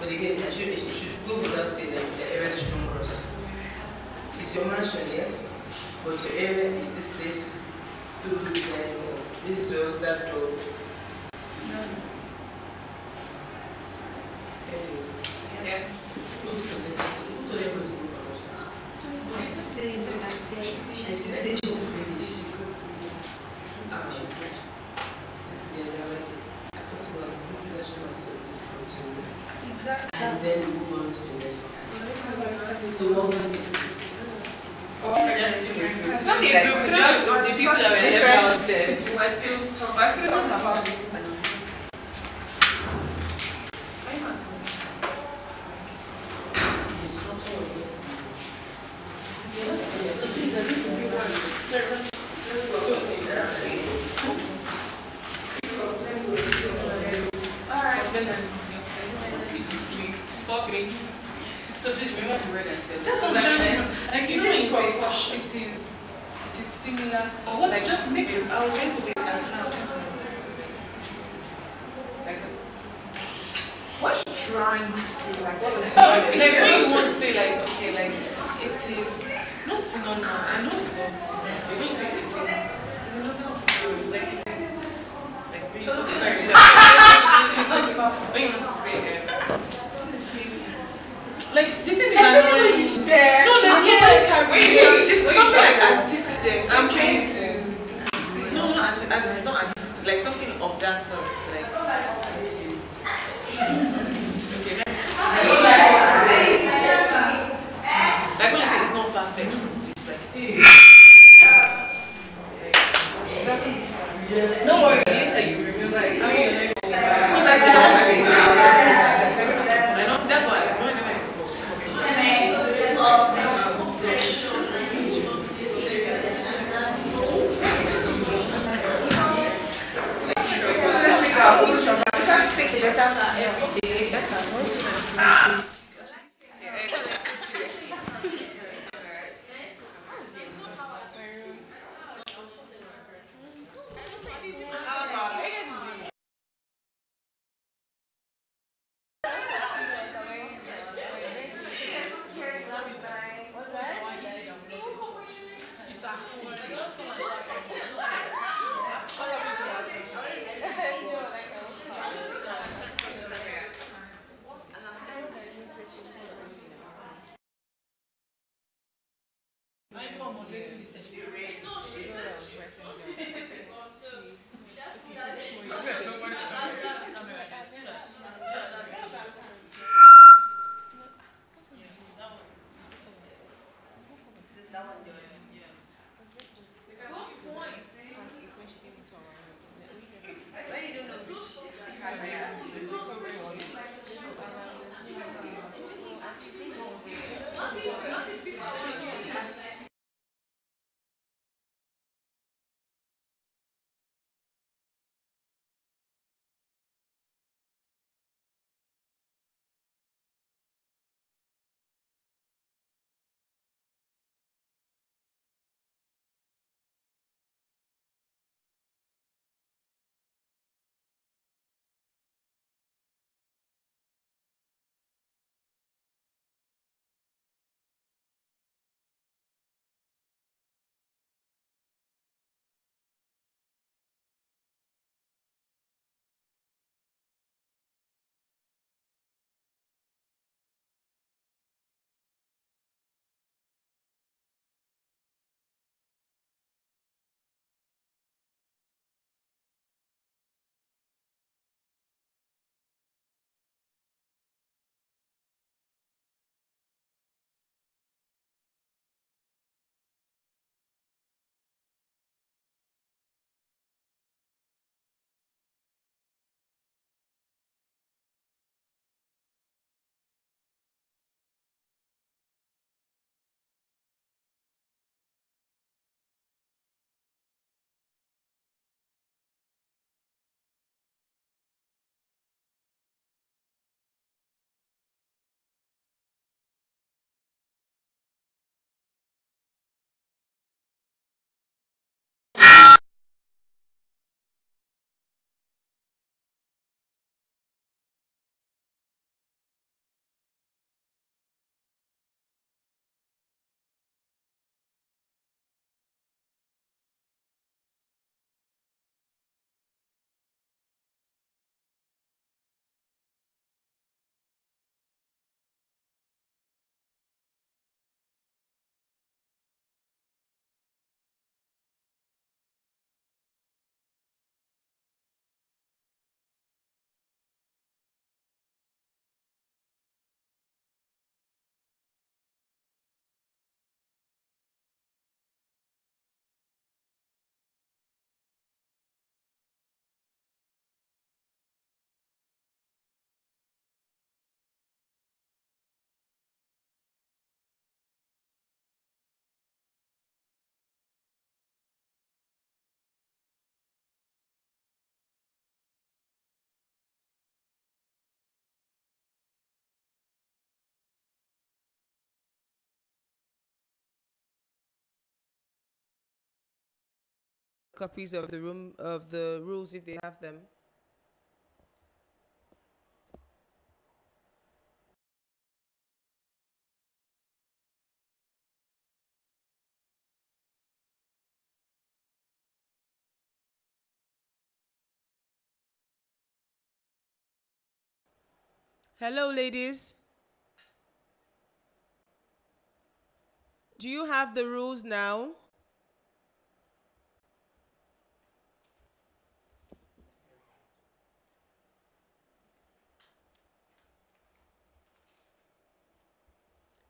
But again, I should, you should go without saying that the area is strong cross. It's your mansion, yes, but your area is this place through like, uh, this doors, that door. Yes. Look to this, look to the able to go cross. Exactly. And then move on to the next. So what one? It's not the group, just the people that were downstairs. We're still talking, we're still talking about it. So I. Alright, then Me. So please remember the word I said. That's Because not I- judgment. Like you know when you from say push. it is it is similar. Or what? Like Just make it- I was going to and now. Like What's trying to say? Like, what was (laughs) like when you want to say like okay like it is not synonymous. I know it's not synonymous. But you say it is another word like it is like when you So look, sorry, (laughs) (laughs) sorry. when you want to say um, like the thing is Especially when actually- it's there. No, like Yeah. yeah, can When you this, it's something like try to- I'm trying to no, no, anti- it's not anti- like something of that sort. Like okay, like when you say it's not perfect from this, like (laughs) No worry, later you remember it. Because I said, oh, I know that's why I know whenever I Nothing, nothing people copies of the room of the rules if they have them. Hello, ladies. Do you have the rules now?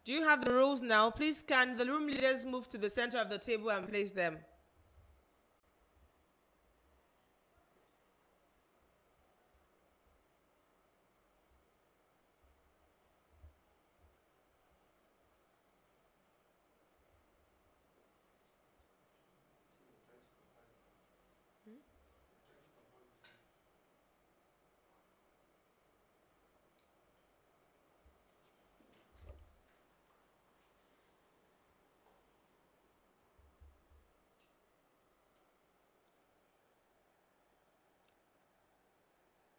Do you have the rules now? Please can the room leaders move to the center of the table and place them.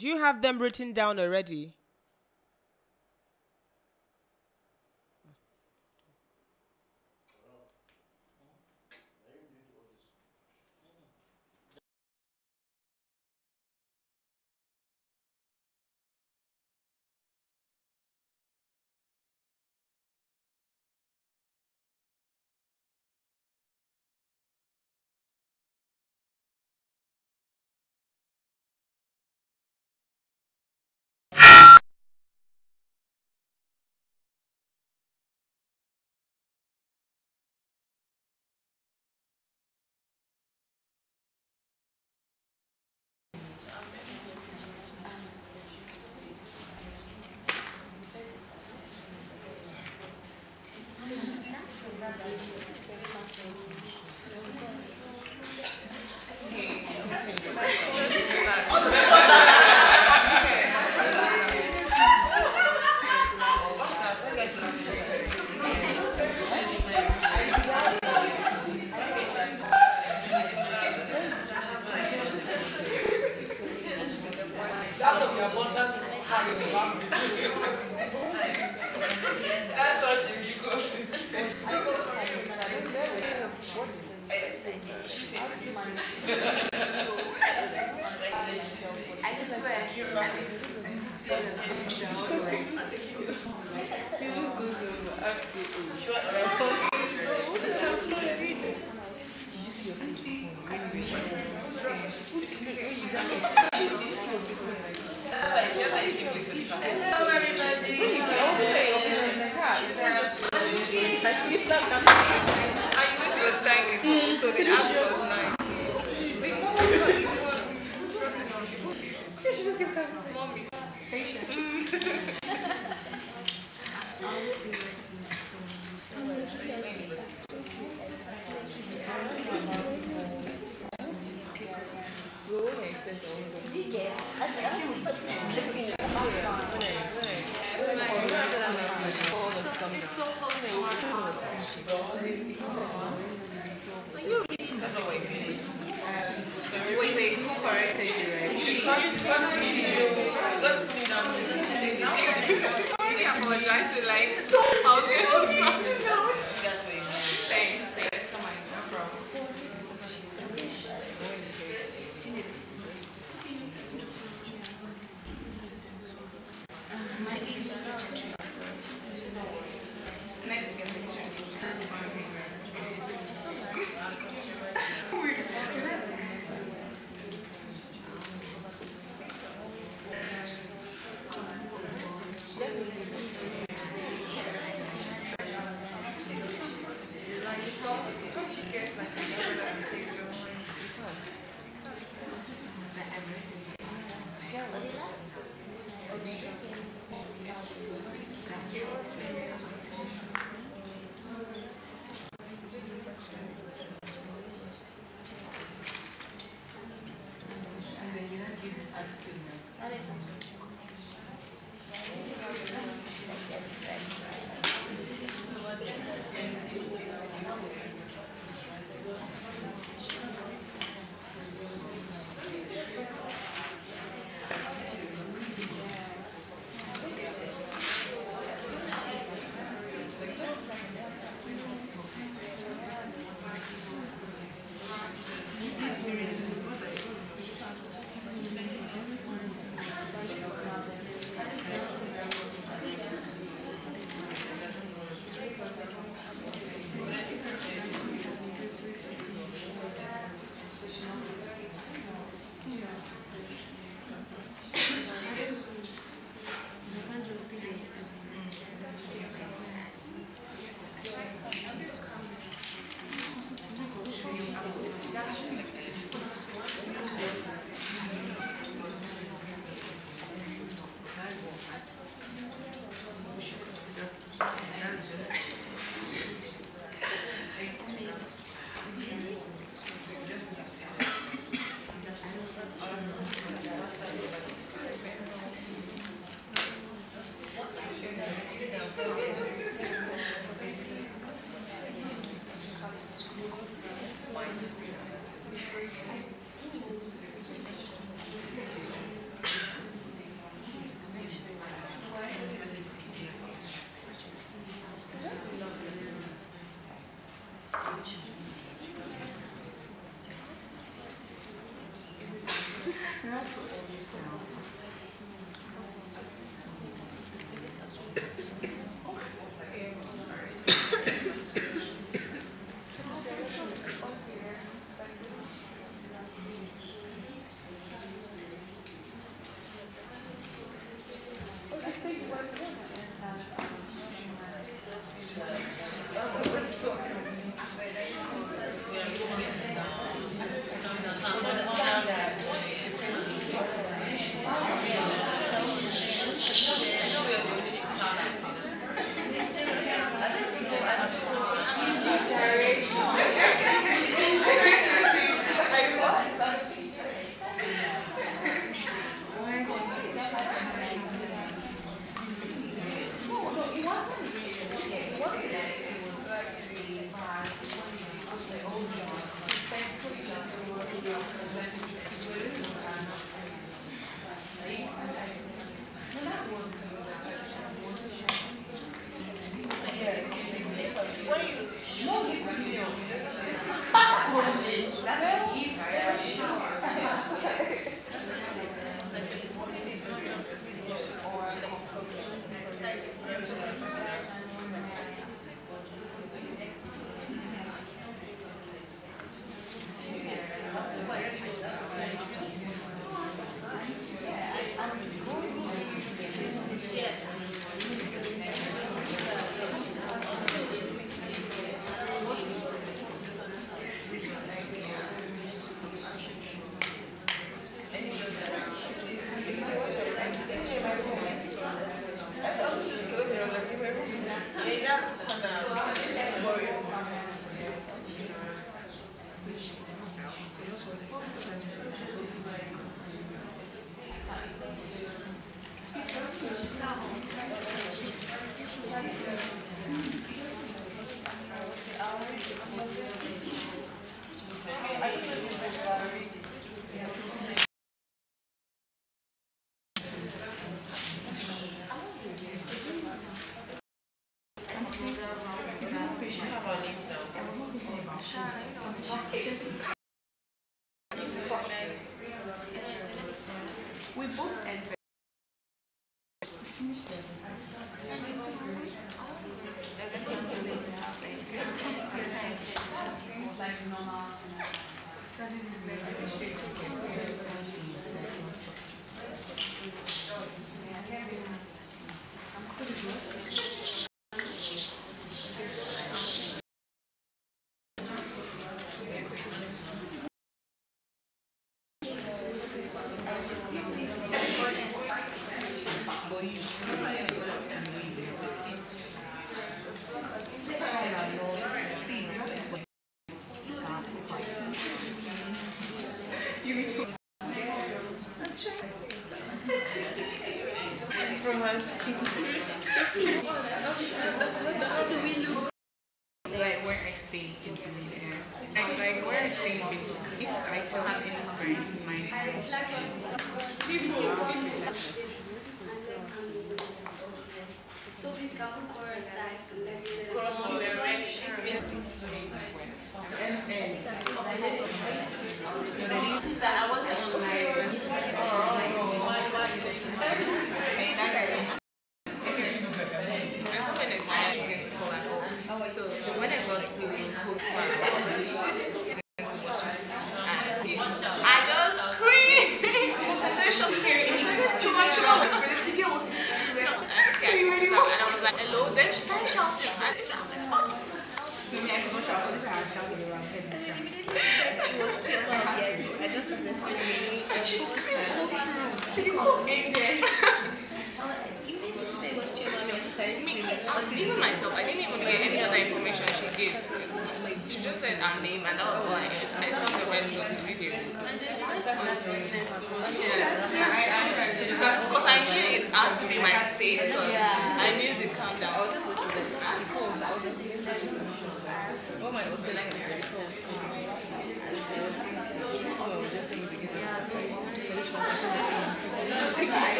Do you have them written down already?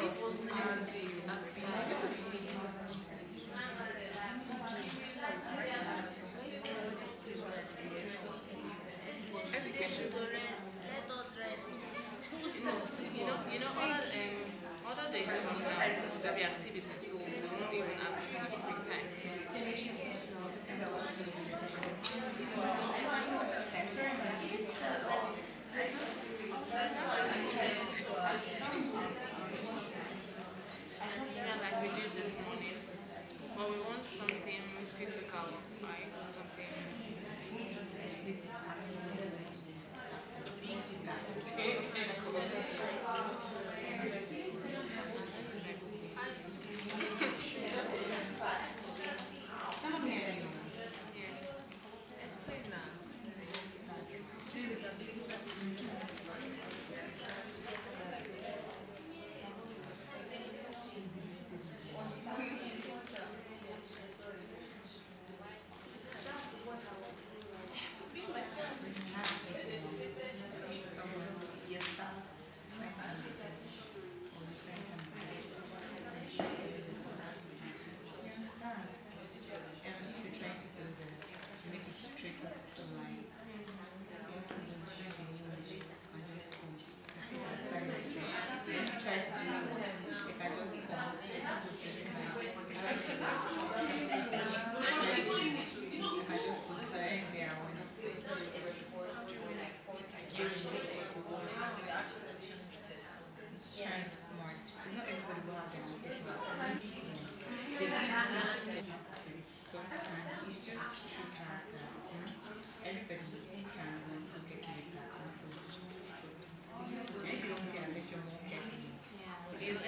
It was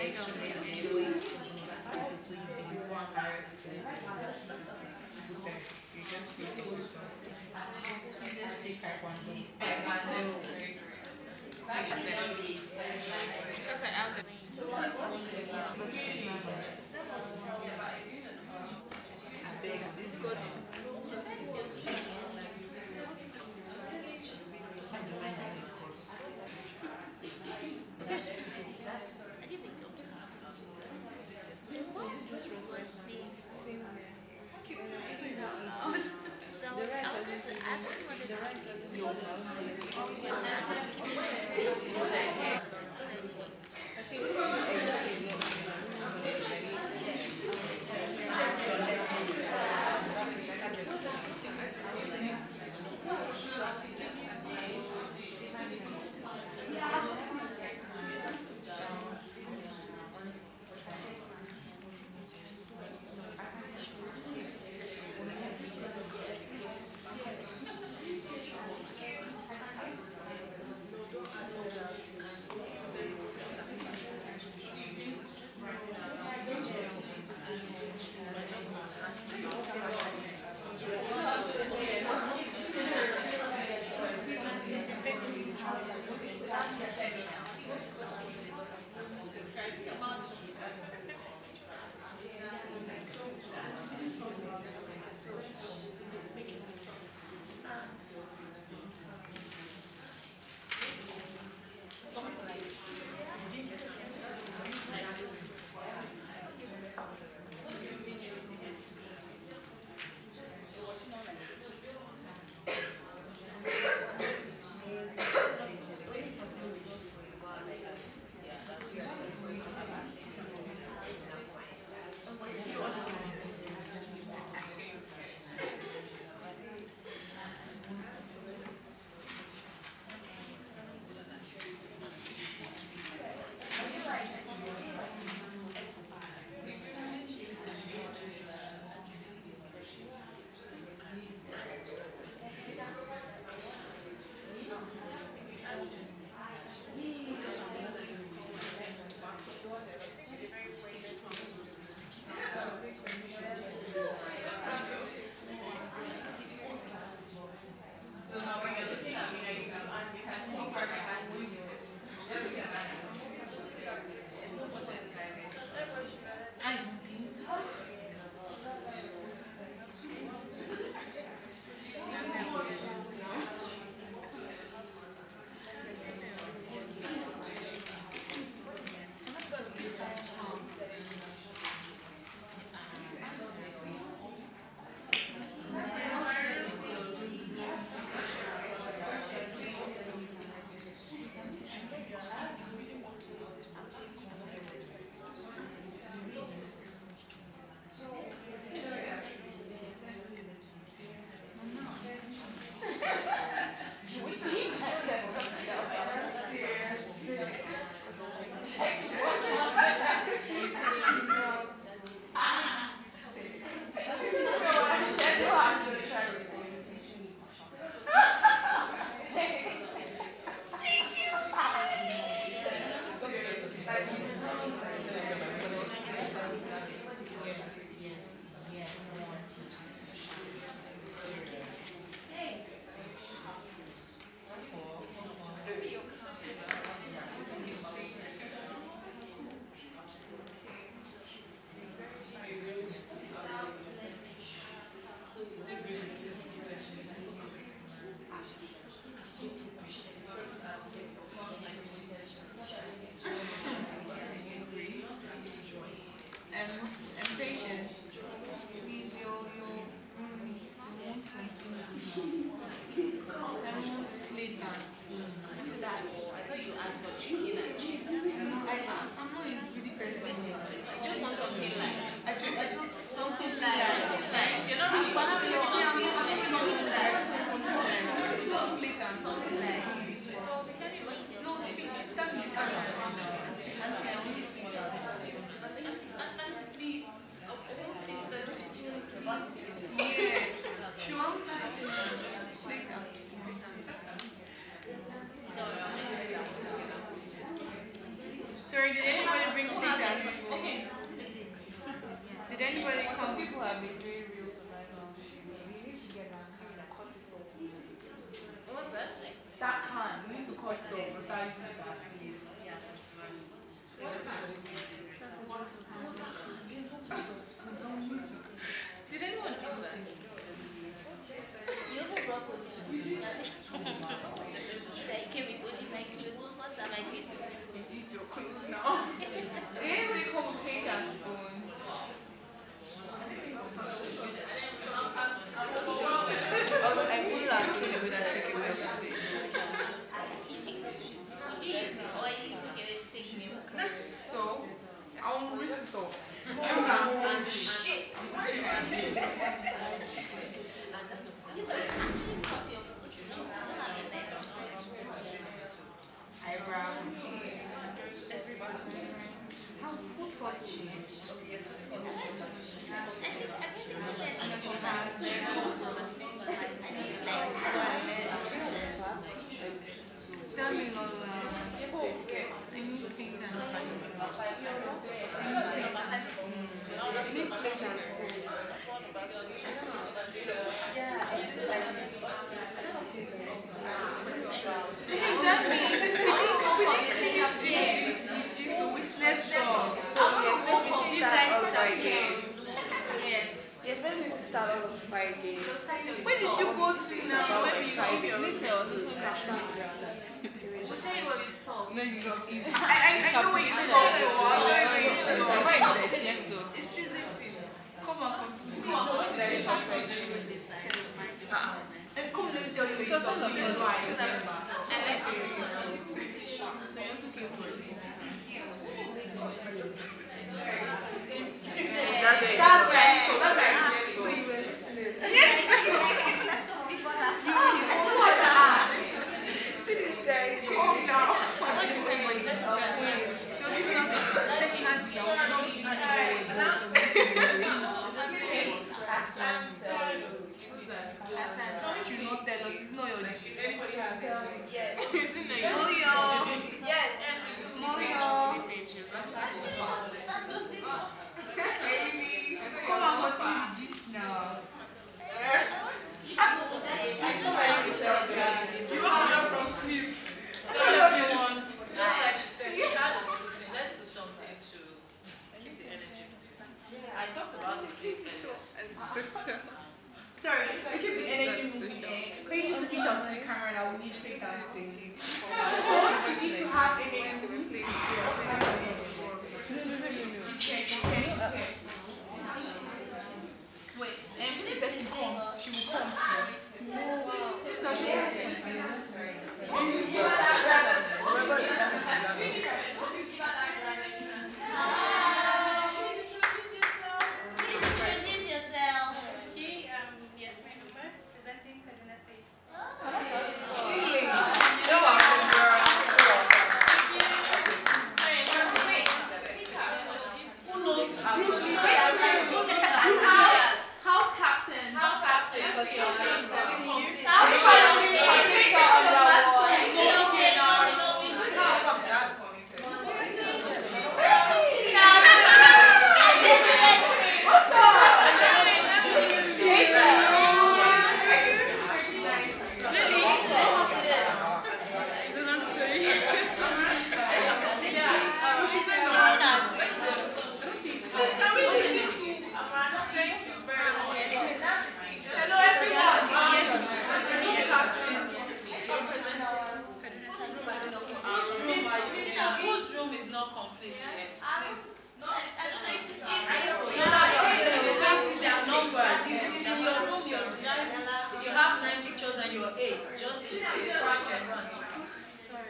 It's actually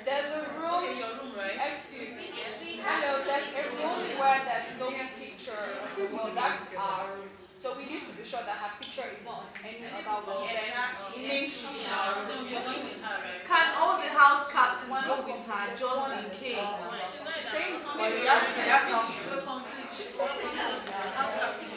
There's a room. Okay, your room, right? Excuse me. Hello, there's a room where there's no picture. Well, that's our room. So we need to be sure that her picture is not on any of other wall. Then image Can all the house captains go with her just in case? She's saying that's not true. She's saying the house captain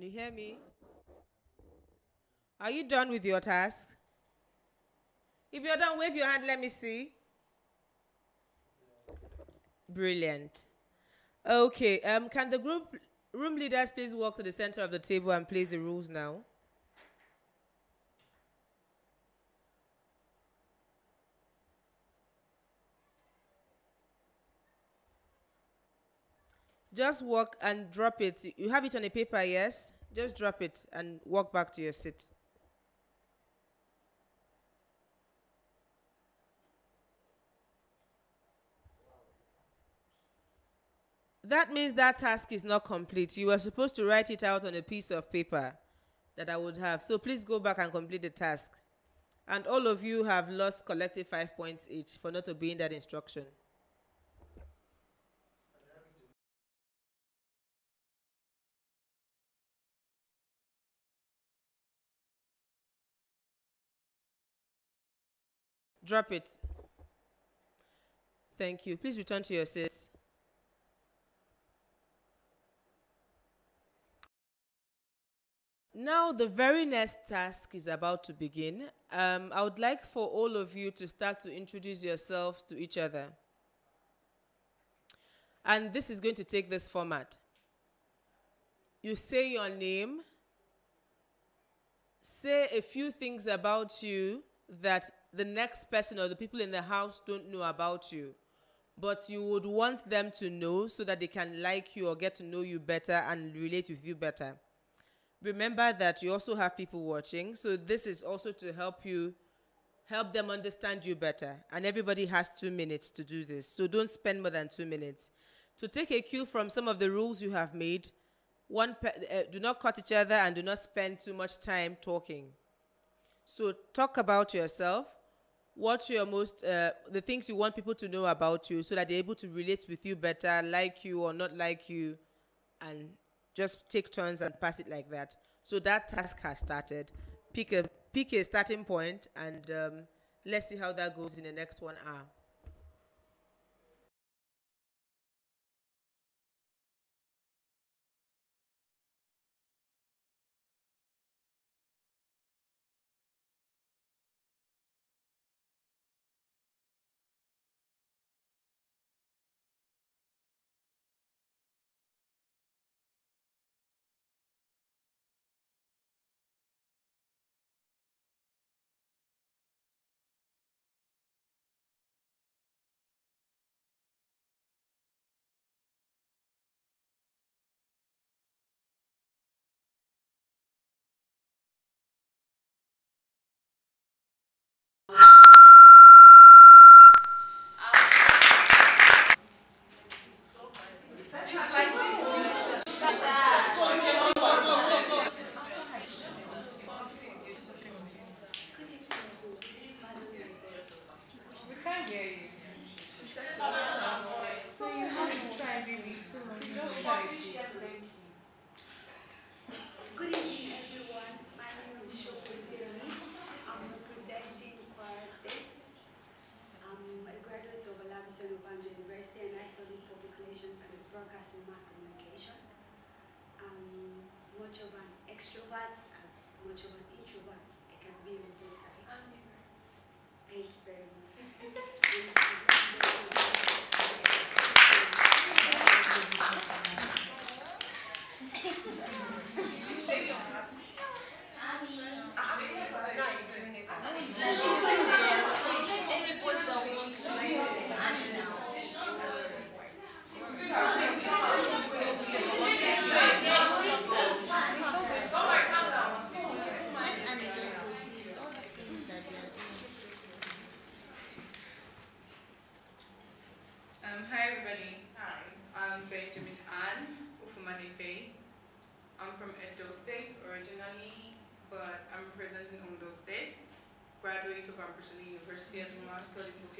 can you hear me? Are you done with your task? If you're done, wave your hand, let me see. Brilliant. Okay, um, can the group room leaders please walk to the center of the table and place the rules now? Just walk and drop it. You have it on a paper, yes? Just drop it and walk back to your seat. That means that task is not complete. You were supposed to write it out on a piece of paper that I would have. So please go back and complete the task. And all of you have lost collective five points each for not obeying that instruction. Drop it. Thank you. Please return to your seats. Now, the very next task is about to begin. Um, I would like for all of you to start to introduce yourselves to each other. And this is going to take this format. You say your name, say a few things about you that the next person or the people in the house don't know about you, but you would want them to know so that they can like you or get to know you better and relate with you better. Remember that you also have people watching, so this is also to help you help them understand you better. And everybody has two minutes to do this, so don't spend more than two minutes. To take a cue from some of the rules you have made, one, uh, do not cut each other and do not spend too much time talking. So talk about yourself. What's your most, uh, the things you want people to know about you so that they're able to relate with you better, like you or not like you, and just take turns and pass it like that. So that task has started. Pick a, pick a starting point and um, let's see how that goes in the next one hour.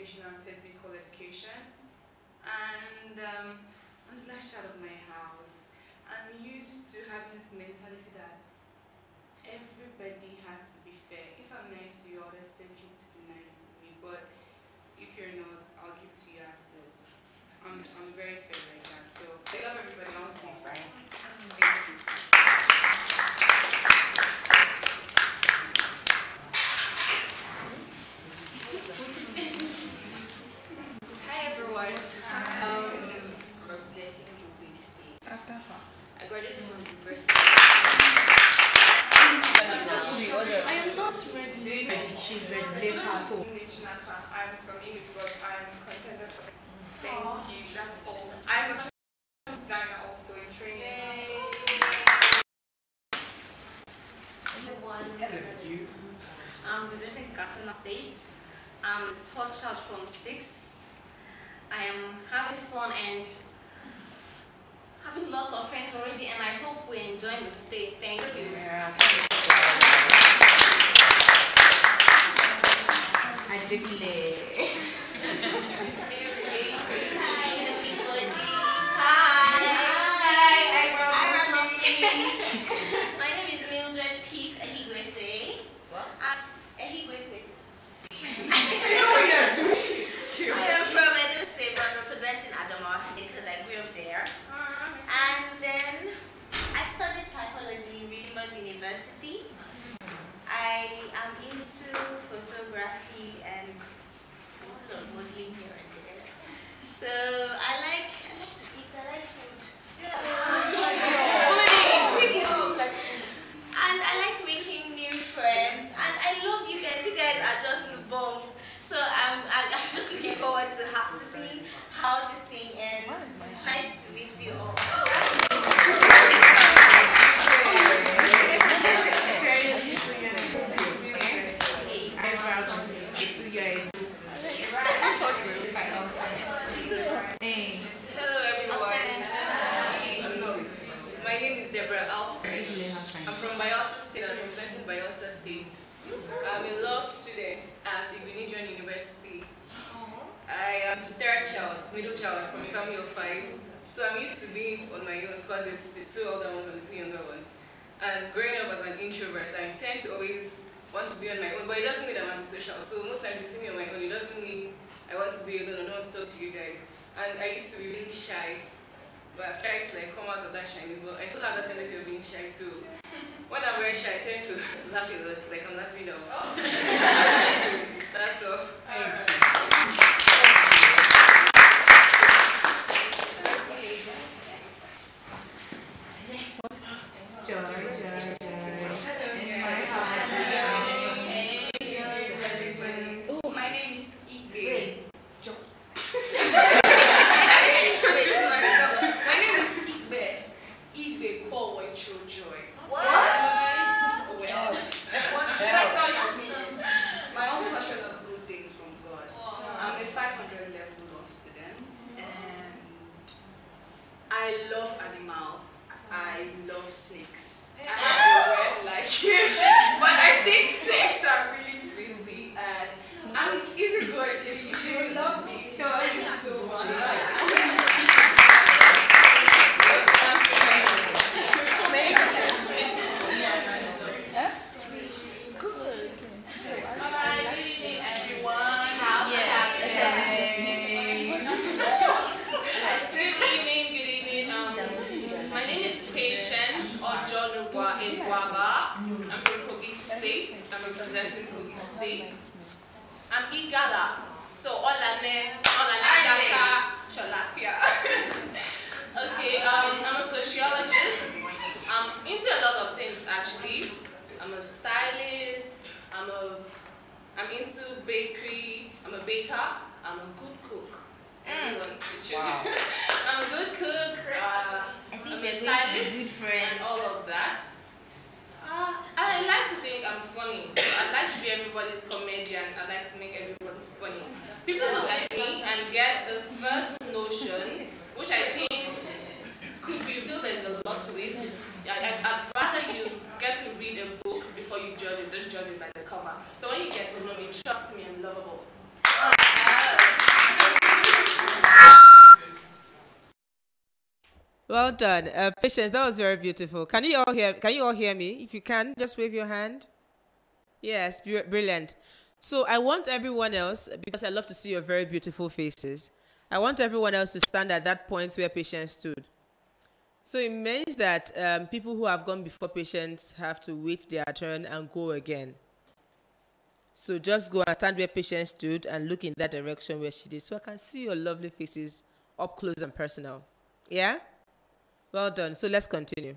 Vocational and technical education. And um, I'm the last child of my house. I'm used to have this mentality that everybody has to be fair. If I'm nice to you, I'll expect you to be nice to me. But if you're not, I'll give to you as it is. I'm, I'm very fair like that. So I love everybody. I want to be friends. Thank you. Hi everyone. Um, representing Ruby State. After her. I graduated from the university. I am not ready. She's ready. Leave her to. I'm from English, but I'm contender for Thank you. That's all. I'm a fashion designer also in training. Everyone. I'm representing Katsina State. I'm third child from six. I am having fun and having lots of friends already, and I hope we're enjoying the stay. Thank you. I declare. My (laughs) I am from Edo State, but I'm representing Adamawa State because I grew up there. And then I studied psychology in Redeemers University. I am into photography and a little of modeling here and there. So I like I like to eat. I like food. Foodie. And I like making new friends. And I love you guys. You guys are just bomb. So I'm, I'm, I'm just looking forward to, have to see how this thing ends. Nice to meet you all. I'm from Bayelsa State. I'm representing Bayelsa State. I'm a law student at Igbinedion University. I am the third child, middle child from a family of five. So I'm used to being on my own because it's the two older ones and the two younger ones. And growing up as an introvert, I tend to always want to be on my own, but it doesn't mean I'm antisocial. So most times you see me on my own, it doesn't mean I want to be alone or don't want to talk to you guys. And I used to be really shy, but I've tried to like come out of that shyness, but I still have that tendency of being shy. So (laughs) when I'm very shy, I tend to (laughs) laugh a lot, like I'm laughing now. Oh. (laughs) That's all. Joy, Uh, patience, that was very beautiful. Can you all hear? Can you all hear me? If you can, just wave your hand. Yes, brilliant. So I want everyone else, because I love to see your very beautiful faces. I want everyone else to stand at that point where patience stood. So it means that um, people who have gone before patients have to wait their turn and go again. So just go and stand where patients stood and look in that direction where she did, so I can see your lovely faces up close and personal. Yeah. Well done. So let's continue.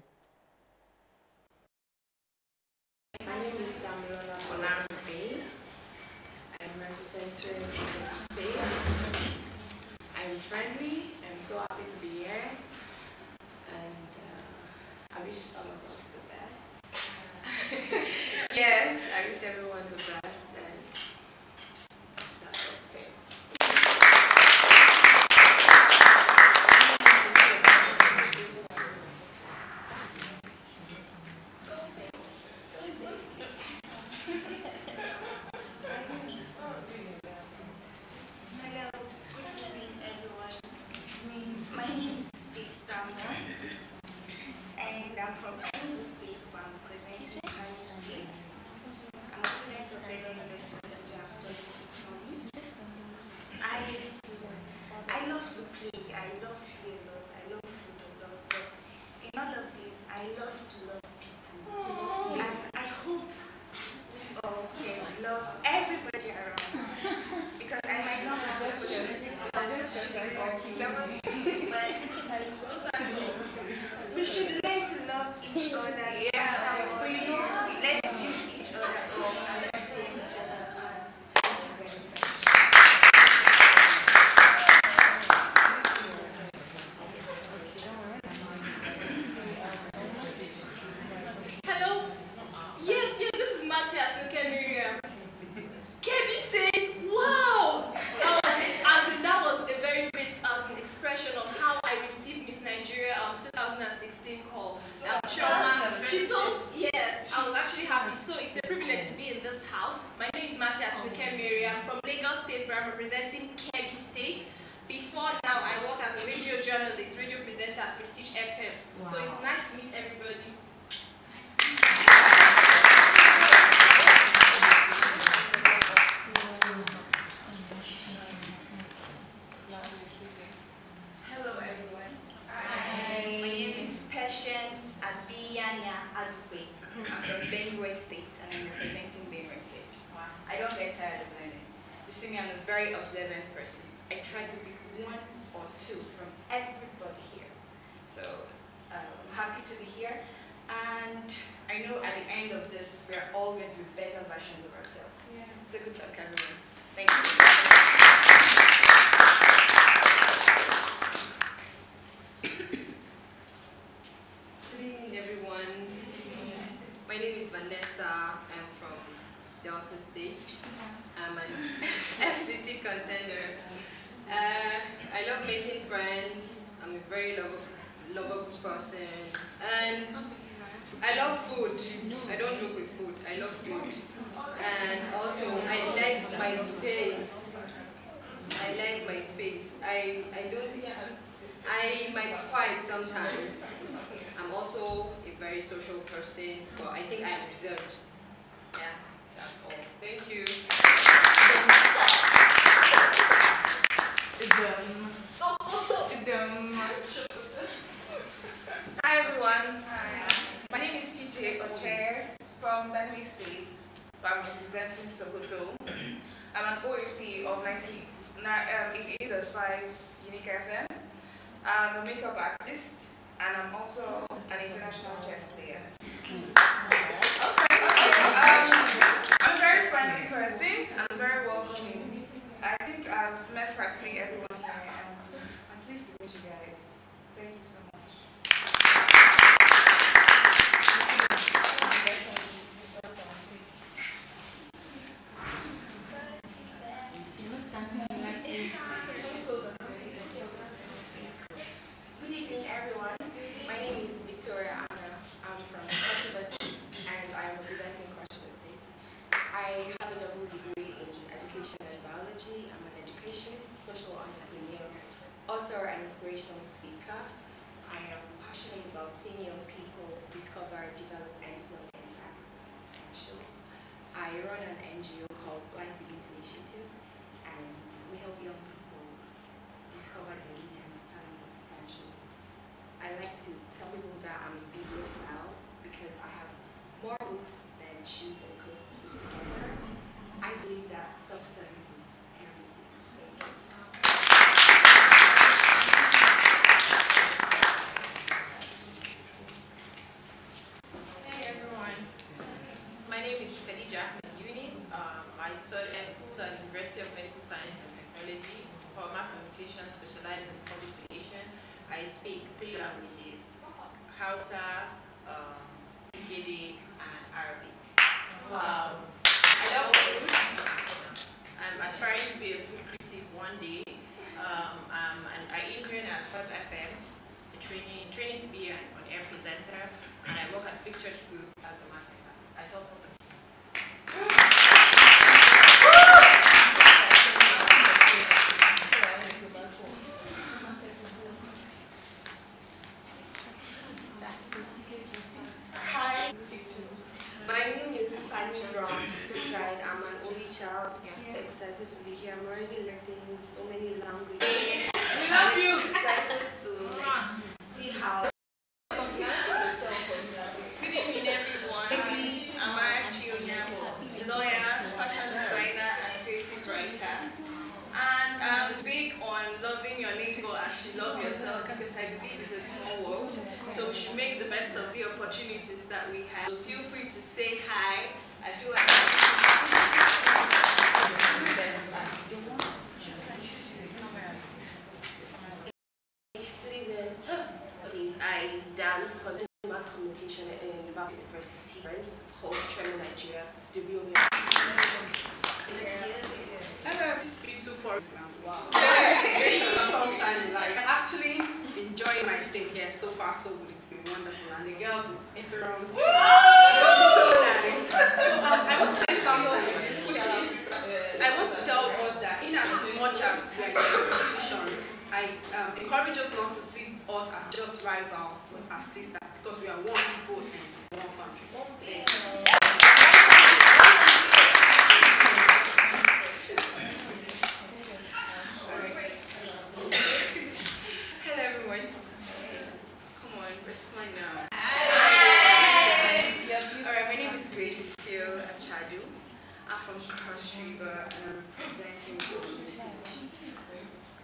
My name is Damilola Olamide. I'm representing the state. I'm friendly. I'm so happy to be here. And uh, I wish all of us the best. (laughs) yes, I wish everyone the best. of 1985, um, 88.5 Unique FM. I'm a makeup artist and I'm also an international chess player. Okay, um, I'm very friendly person, I'm very welcoming. I think I've met practically everyone here. I'm pleased to meet you guys. Thank you so much. Bath University. It's called Tremor Nigeria, the real me. P2 for Wow. Sometimes I'm actually enjoying my stay here so far so good. It's been wonderful. And the girls room. so nice. Um, I want to say something. I want to tell us that in as much as we are in competition, I um, encourage us not to see us as just rivals, but as sisters, because we are one people and one country. Hello everyone. Come on, respond now. Alright, my name is Grace. I'm from Cross River and I'm representing Borno State.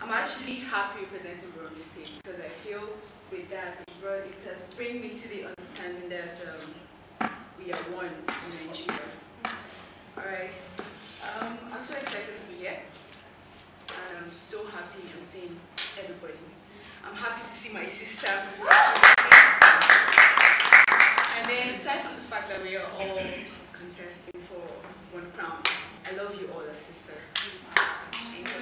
I'm actually happy representing Borno State because I feel with that it it has bring me to the understanding that um, we are one in Nigeria. Alright, um, I'm so excited to be here and I'm so happy I'm seeing everybody. I'm happy to see my sister. and then aside from the fact that we are all contesting for one crown, I love you all as sisters. Thank you.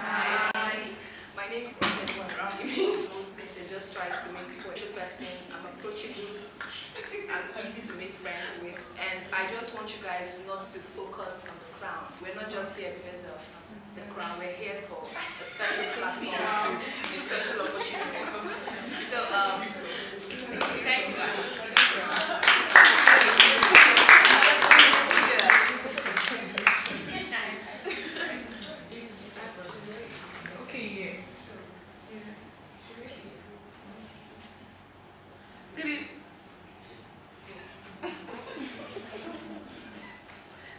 Hi. My name is Edward Rami. Most things I just try to make people a person. I'm approachable. I'm easy to make friends with. And I just want you guys not to focus on the crown. We're not just here because of the crown. We're here for a special platform, a special opportunity. (laughs) So, um, thank you guys. Okay, Good evening.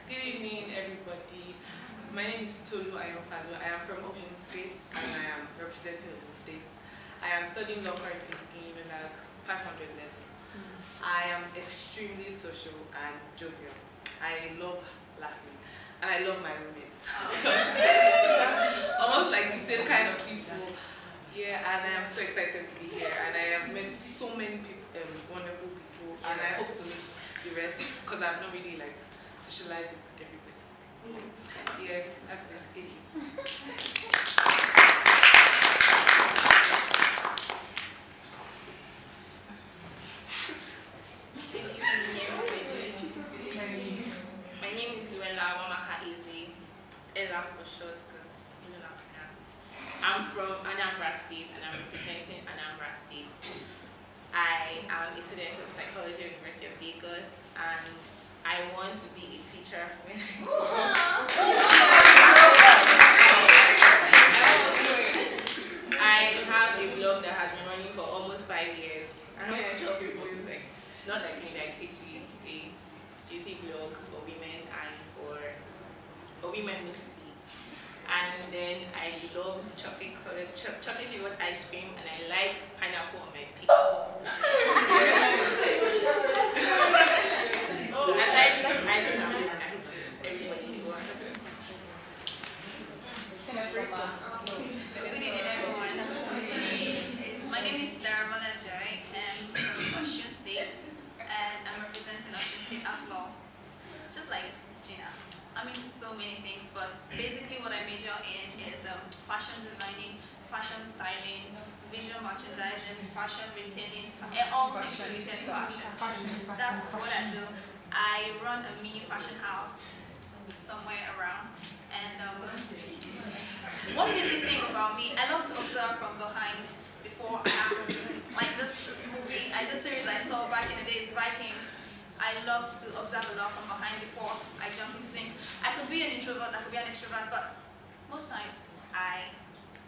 Good evening, everybody. My name is Tolu Ayofado. I am from Ogun State and I am representing Ogun State. I am studying law currently in like 500 level. I am extremely social and jovial. I love laughing and I love my roommates. (laughs) Almost like the same kind of people. Yeah, and I am so excited to be here and I have met so many people, um, wonderful people and I hope to meet the rest because I'm not really like socialized with everybody. My name is Luella Wamaka Eze. Ella for short, because you I am. From Anambra State and I'm representing Anambra State. I am a student of psychology at University of Lagos and I want to be a teacher when I grow women mostly. And then I love chocolate colored, cho- chocolate flavored ice cream, and I like pineapple on my pizza. Aside from ice cream, everybody is one. Good evening, everyone. My name is Daramola Jai. I'm from Osun State, and I'm representing Osun State as well. Just like Gina, I'm into so many things, but basically what I major in is um, fashion designing, fashion styling, visual merchandising, fashion retailing, fa- eh, all things related to fashion. That's what I do. I run a mini fashion house somewhere around, and um, one basic thing about me, I love to observe from behind before I act. Like this movie, like this series I saw back in the days, Vikings. I love to observe a lot from behind before I jump into things. I could be an introvert, I could be an extrovert, but most times I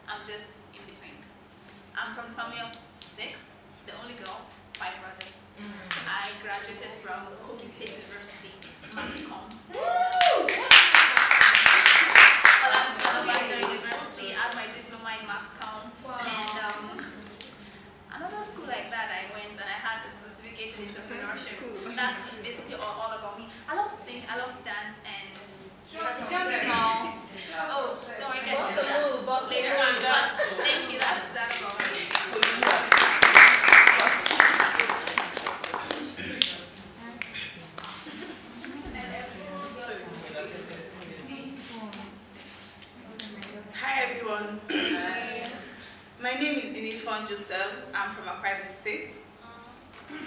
am just in between. I'm from a family of six, the only girl, five brothers. I graduated from Kogi State University, Comm. Alabama University, I had my diploma in Mass Comm. And um, another school like that I went and I had a certificate in entrepreneurship. That's basically all, all about me. I love to sing, I love to dance, and trust me. Oh, don't worry, guys. Bossa move, bossa Later. move and dance. Thank you, that's that about me. Hi everyone. My name is Inifon Joseph. I'm from Akwa State.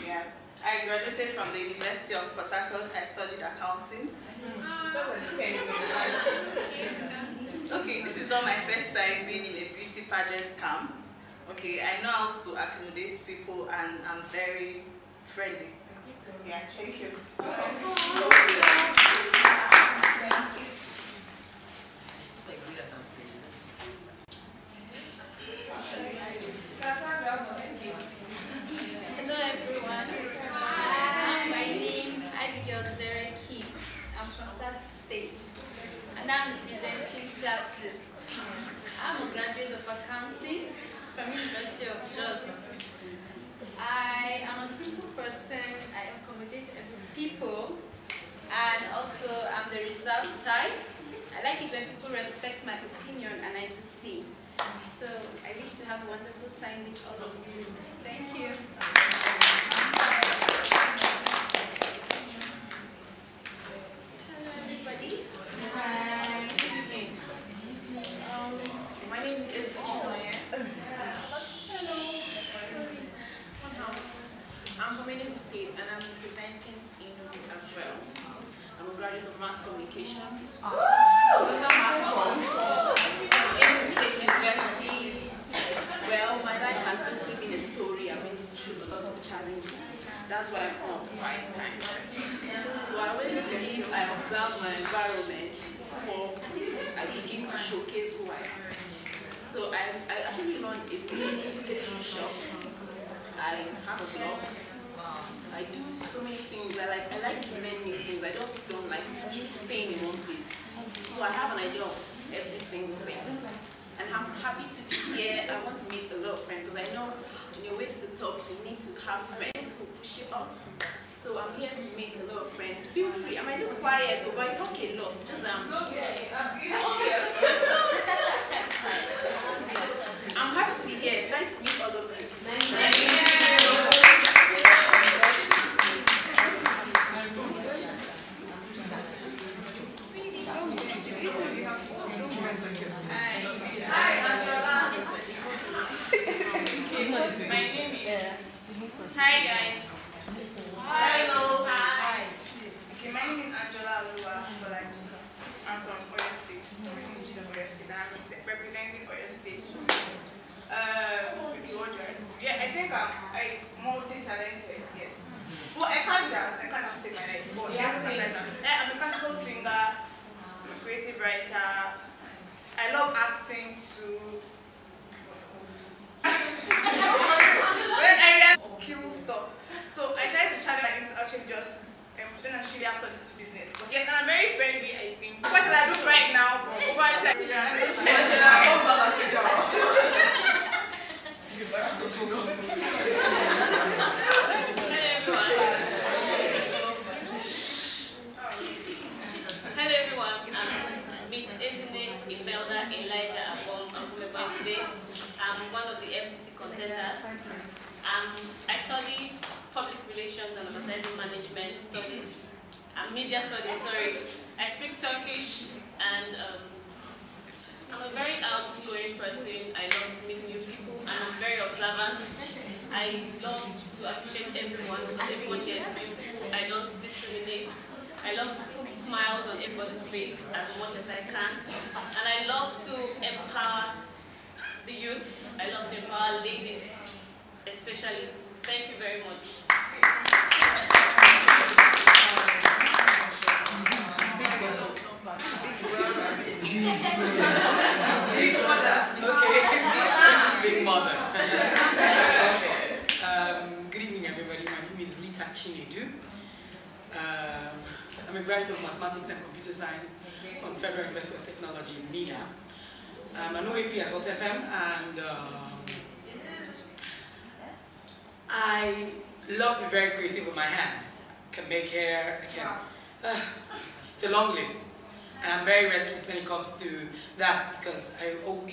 Yeah. I graduated from the University of Port Harcourt. I studied accounting. Okay, this is not my first time being in a beauty pageant camp. Okay, I know how to accommodate people and I'm very friendly. Yeah, thank you. Hello everyone. My name is. I'm from State. And I'm Plateau. I'm a graduate of accounting from University of Jos. I am a simple person. I accommodate people. And also I'm the reserved type. I like it when people respect my opinion and I do sing. So I wish to have a wonderful time with all of you. Thank you.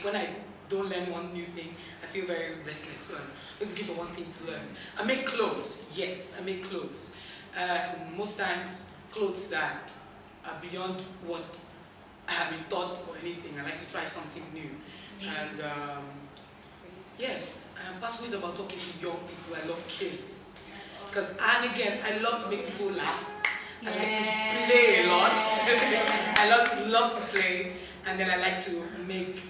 When I don't learn one new thing, I feel very restless. So I'm just for one thing to learn. I make clothes, yes, I make clothes. Uh, most times, clothes that are beyond what I have been taught or anything. I like to try something new. And um, yes, I'm passionate about talking to young people. I love kids. Because, and again, I love to make people laugh. I like to play a lot. (laughs) I love, love to play. And then I like to make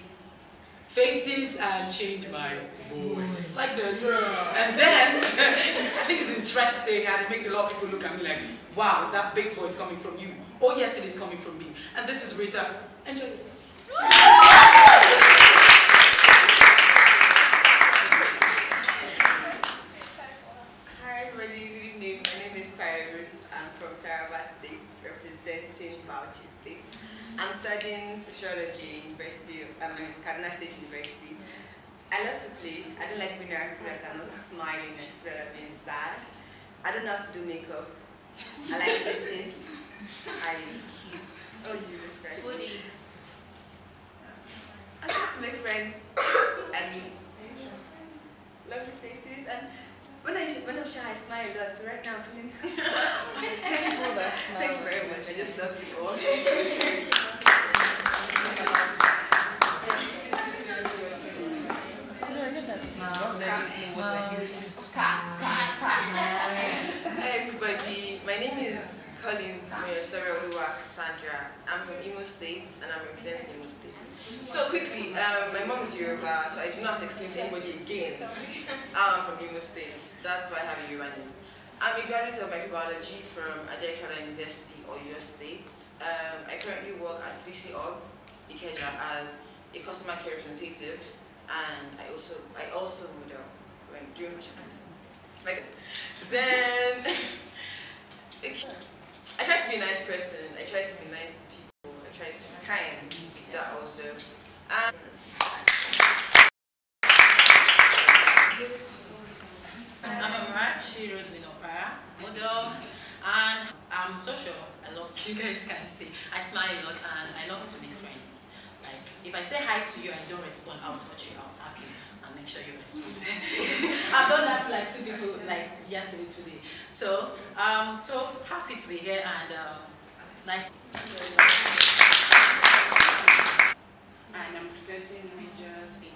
faces and change my voice. Like this. And then, (laughs) I think it's interesting and it makes a lot of people look at me like, wow, is that big voice coming from you? Oh yes, it is coming from me. And this is Rita. Enjoy yourself. Hi everybody, good evening. My name is Pirate. I'm from Taraba State, representing Bauchi State. I'm studying sociology University, um, Kaduna State University. I love to play. I don't like being around people that are not smiling and people that are being sad. I don't know how to do makeup. I like eating. I oh Jesus Christ. Foodie. I like to make friends (coughs) and lovely faces and when I when I'm shy I smile a lot. So right now I'm feeling Ten people that smile. Thank you very much. I just love you all. Hi everybody, my name is Collins Moyesera Cassandra. I'm from Imo State and I'm representing Imo State. So quickly, um, my mom is Yoruba, so I do not have to explain to anybody again. (laughs) I'm from Imo State, that's why I have a Yoruba name. I'm a graduate of microbiology from Ajayi Crowther University, Oyo State. Um, I currently work at 3C Org, Ikeja, as a customer care representative, and I also I also model when doing. Like, then (laughs) I try to be a nice person. I try to be nice to people. I try to be kind. That also. And I'm a Marachi Roslyn Opara, model, and I'm social. I love, (laughs) you guys can see. I smile a lot and I love to make friends. Like, if I say hi to you and you don't respond, I'll touch you, I'll tap you, and make sure you respond. (laughs) I've done that to like two people, like yesterday, today. So, um, so happy to be here and um, nice. and I'm presenting state.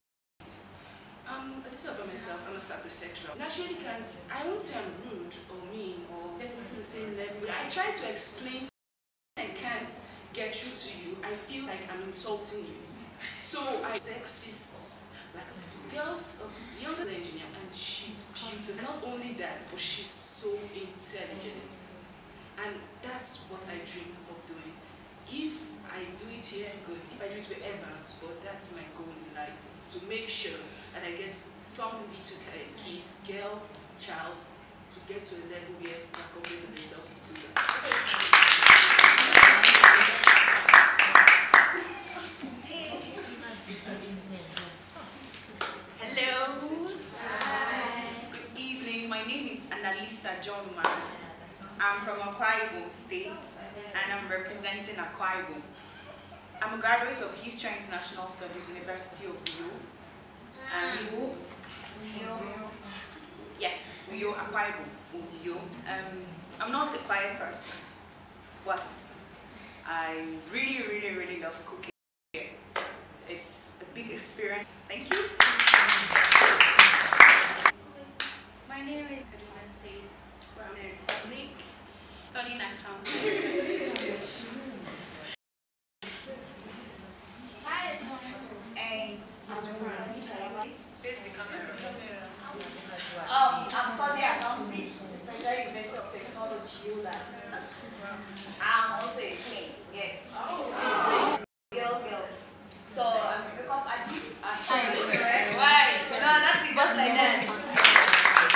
Um, this is about myself, I'm a sapiosexual. Naturally can't, I won't say I'm rude or mean or getting to the same level, I try to explain I can't get through to you, I feel like I'm insulting you. So I sexist, like girls uh, of the younger engineer and she's beautiful. Not only that, but she's so intelligent. And that's what I dream of doing. if I do it here, good. If I do it wherever, but that's my goal in life to make sure that I get some little kid, girl, child, to get to a level where they are confident themselves to do that. Hello. Good evening. My name is Annalisa John I'm from Akwa Ibom State and I'm representing Akwa Ibom. I'm a graduate of History and International Studies, University of Uyo. Um, yes, Uyo, Akwa Ibom, Uyo. Um, I'm not a quiet person, but I really, really, really love cooking. It's a big experience. Thank you. My name is from the Republic, studying accounting. And Um, I'm studying accounting, Federal University of Technology, ULA. I'm also a king, yes. Girl, girls. So I'm wake up at this. Why? No, that's it, just like that.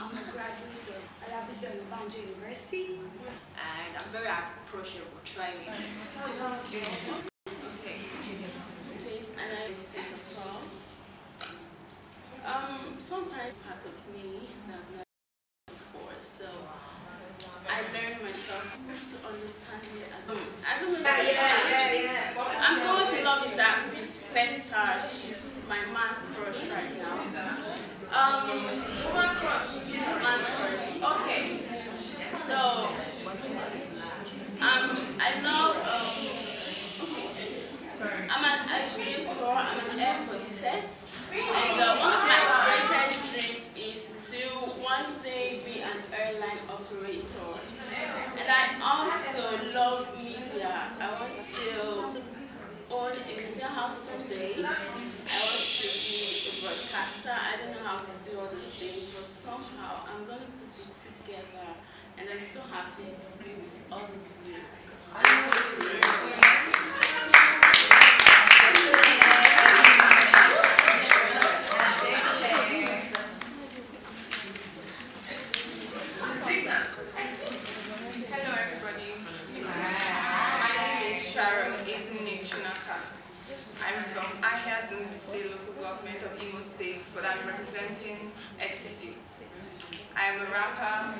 I'm a graduate of Olabisi Onabanjo University and I'm very Try me. Okay. And I state as well. Um, sometimes part of me that I've never before, so I learned myself to understand it. I don't, I don't know. Yeah, yeah, yeah, yeah. I'm so in love with that Miss Penta. She's my man crush right now. Um, woman crush. Man crush. Okay. So, um, I love. Um, I'm an aviator. I'm an air hostess. And uh, one of my greatest dreams is to one day be an airline operator. And I also love media. I want to own a media house someday. I want to be a broadcaster. I don't know how to do all those things, but somehow I'm going to put it together. And I'm so happy to be with all of you. I'm Hello, everybody. My name is Sharon Ezinne Chinaka. I'm from Ahiazu Mbaise local government of Imo State, but I'm representing FCT. I am a rapper,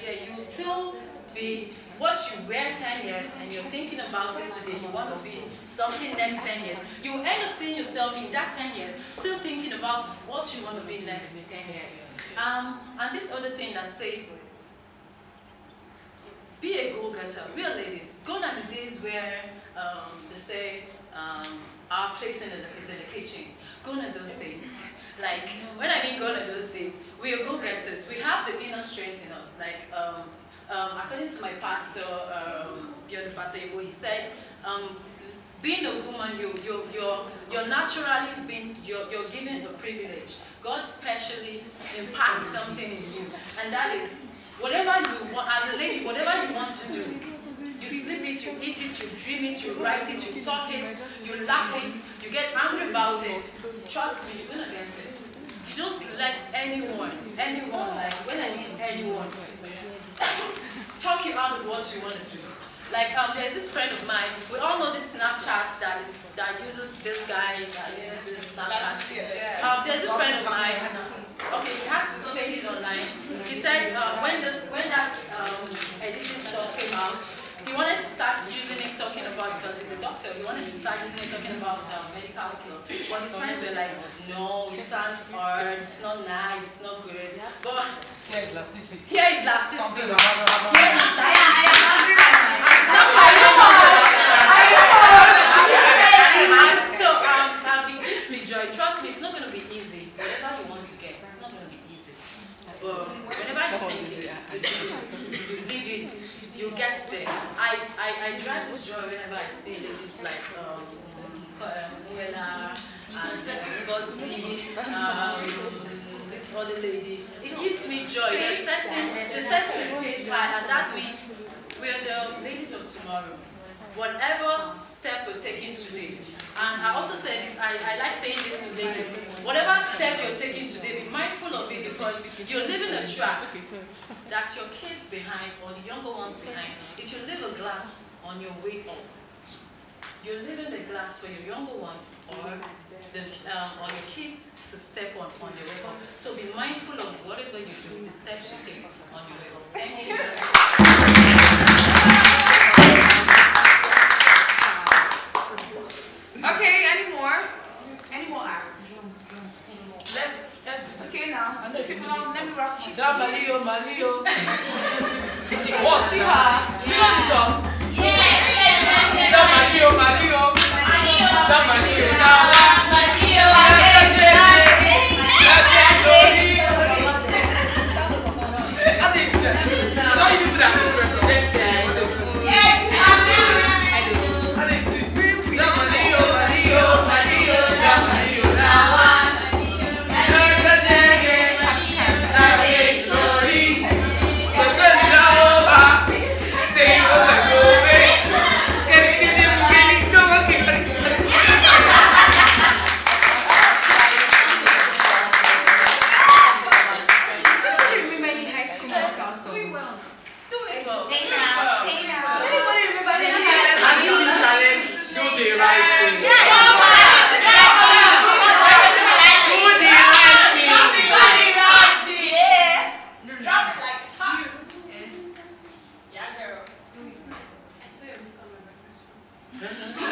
idea, you will still be what you wear 10 years and you're thinking about it today, you want to be something next 10 years. You end up seeing yourself in that 10 years still thinking about what you want to be next 10 years. Um, and this other thing that says, be a go-getter. We are ladies. Gone are the days where um, they say um, our place is, is in the kitchen. Gone are those days. (laughs) Like, when I mean gone are those days, we are good writers. We have the inner strength in us. Like, um, um, according to my pastor, um, Biodun Fatoyinbo, he said, um, being a woman, you, you, you're, you're naturally being, you're, you're given a privilege. God specially imparts something in you. And that is, whatever you want, as a lady, whatever you want to do, you sleep it, you eat it, you dream it, you write it, you talk it, you laugh it, you get angry about it. Trust me, you're going to get it. You don't let anyone, anyone, like when I need anyone, (laughs) talk you out of what you want to do. Like um, there's this friend of mine. We all know this Snapchat that is that uses this guy that uses this Snapchat. Um, there's this friend of mine. Okay, he had to say he's online. He said uh, when this when that um, editing stuff came out, he wanted to start using it talking about because he's a doctor. He wanted to start using it talking about um, medical stuff. But his friends were like, no, it sounds hard. It's not nice. It's not good. But Here is La Sisi. here is La Sisi. Something about- Here is La And so um, um, it gives me joy. Trust me, it's not going to be easy. Whatever you want to get, it's not going to be easy. But whenever you take it, you do it, you get there. I, I, I drive this joy whenever I see ladies like um, um, Iweala and Ngozi, um, this other lady. It gives me joy. They're setting, they're setting the pace high, and that means we're the ladies of tomorrow. Whatever step we're taking today, and I also say this, I, I like saying this to ladies, whatever step you're taking today, be mindful of it because you're leaving a track that your kids behind or the younger ones behind, if you leave a glass on your way up, you're leaving the glass for your younger ones or the, um, or your kids to step on on their way up. So be mindful of whatever you do, the steps you take on your way up. Okay, any more? Any more acts? Let's let's do Okay now. I know if you Sit do down, this. let me rock this. That Malio, Malio. Oh, oh. (laughs) see her. You know the song? Yes, yes, yes, yes. That Malio, Malio. That Malio. Malio. Uhum.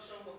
There's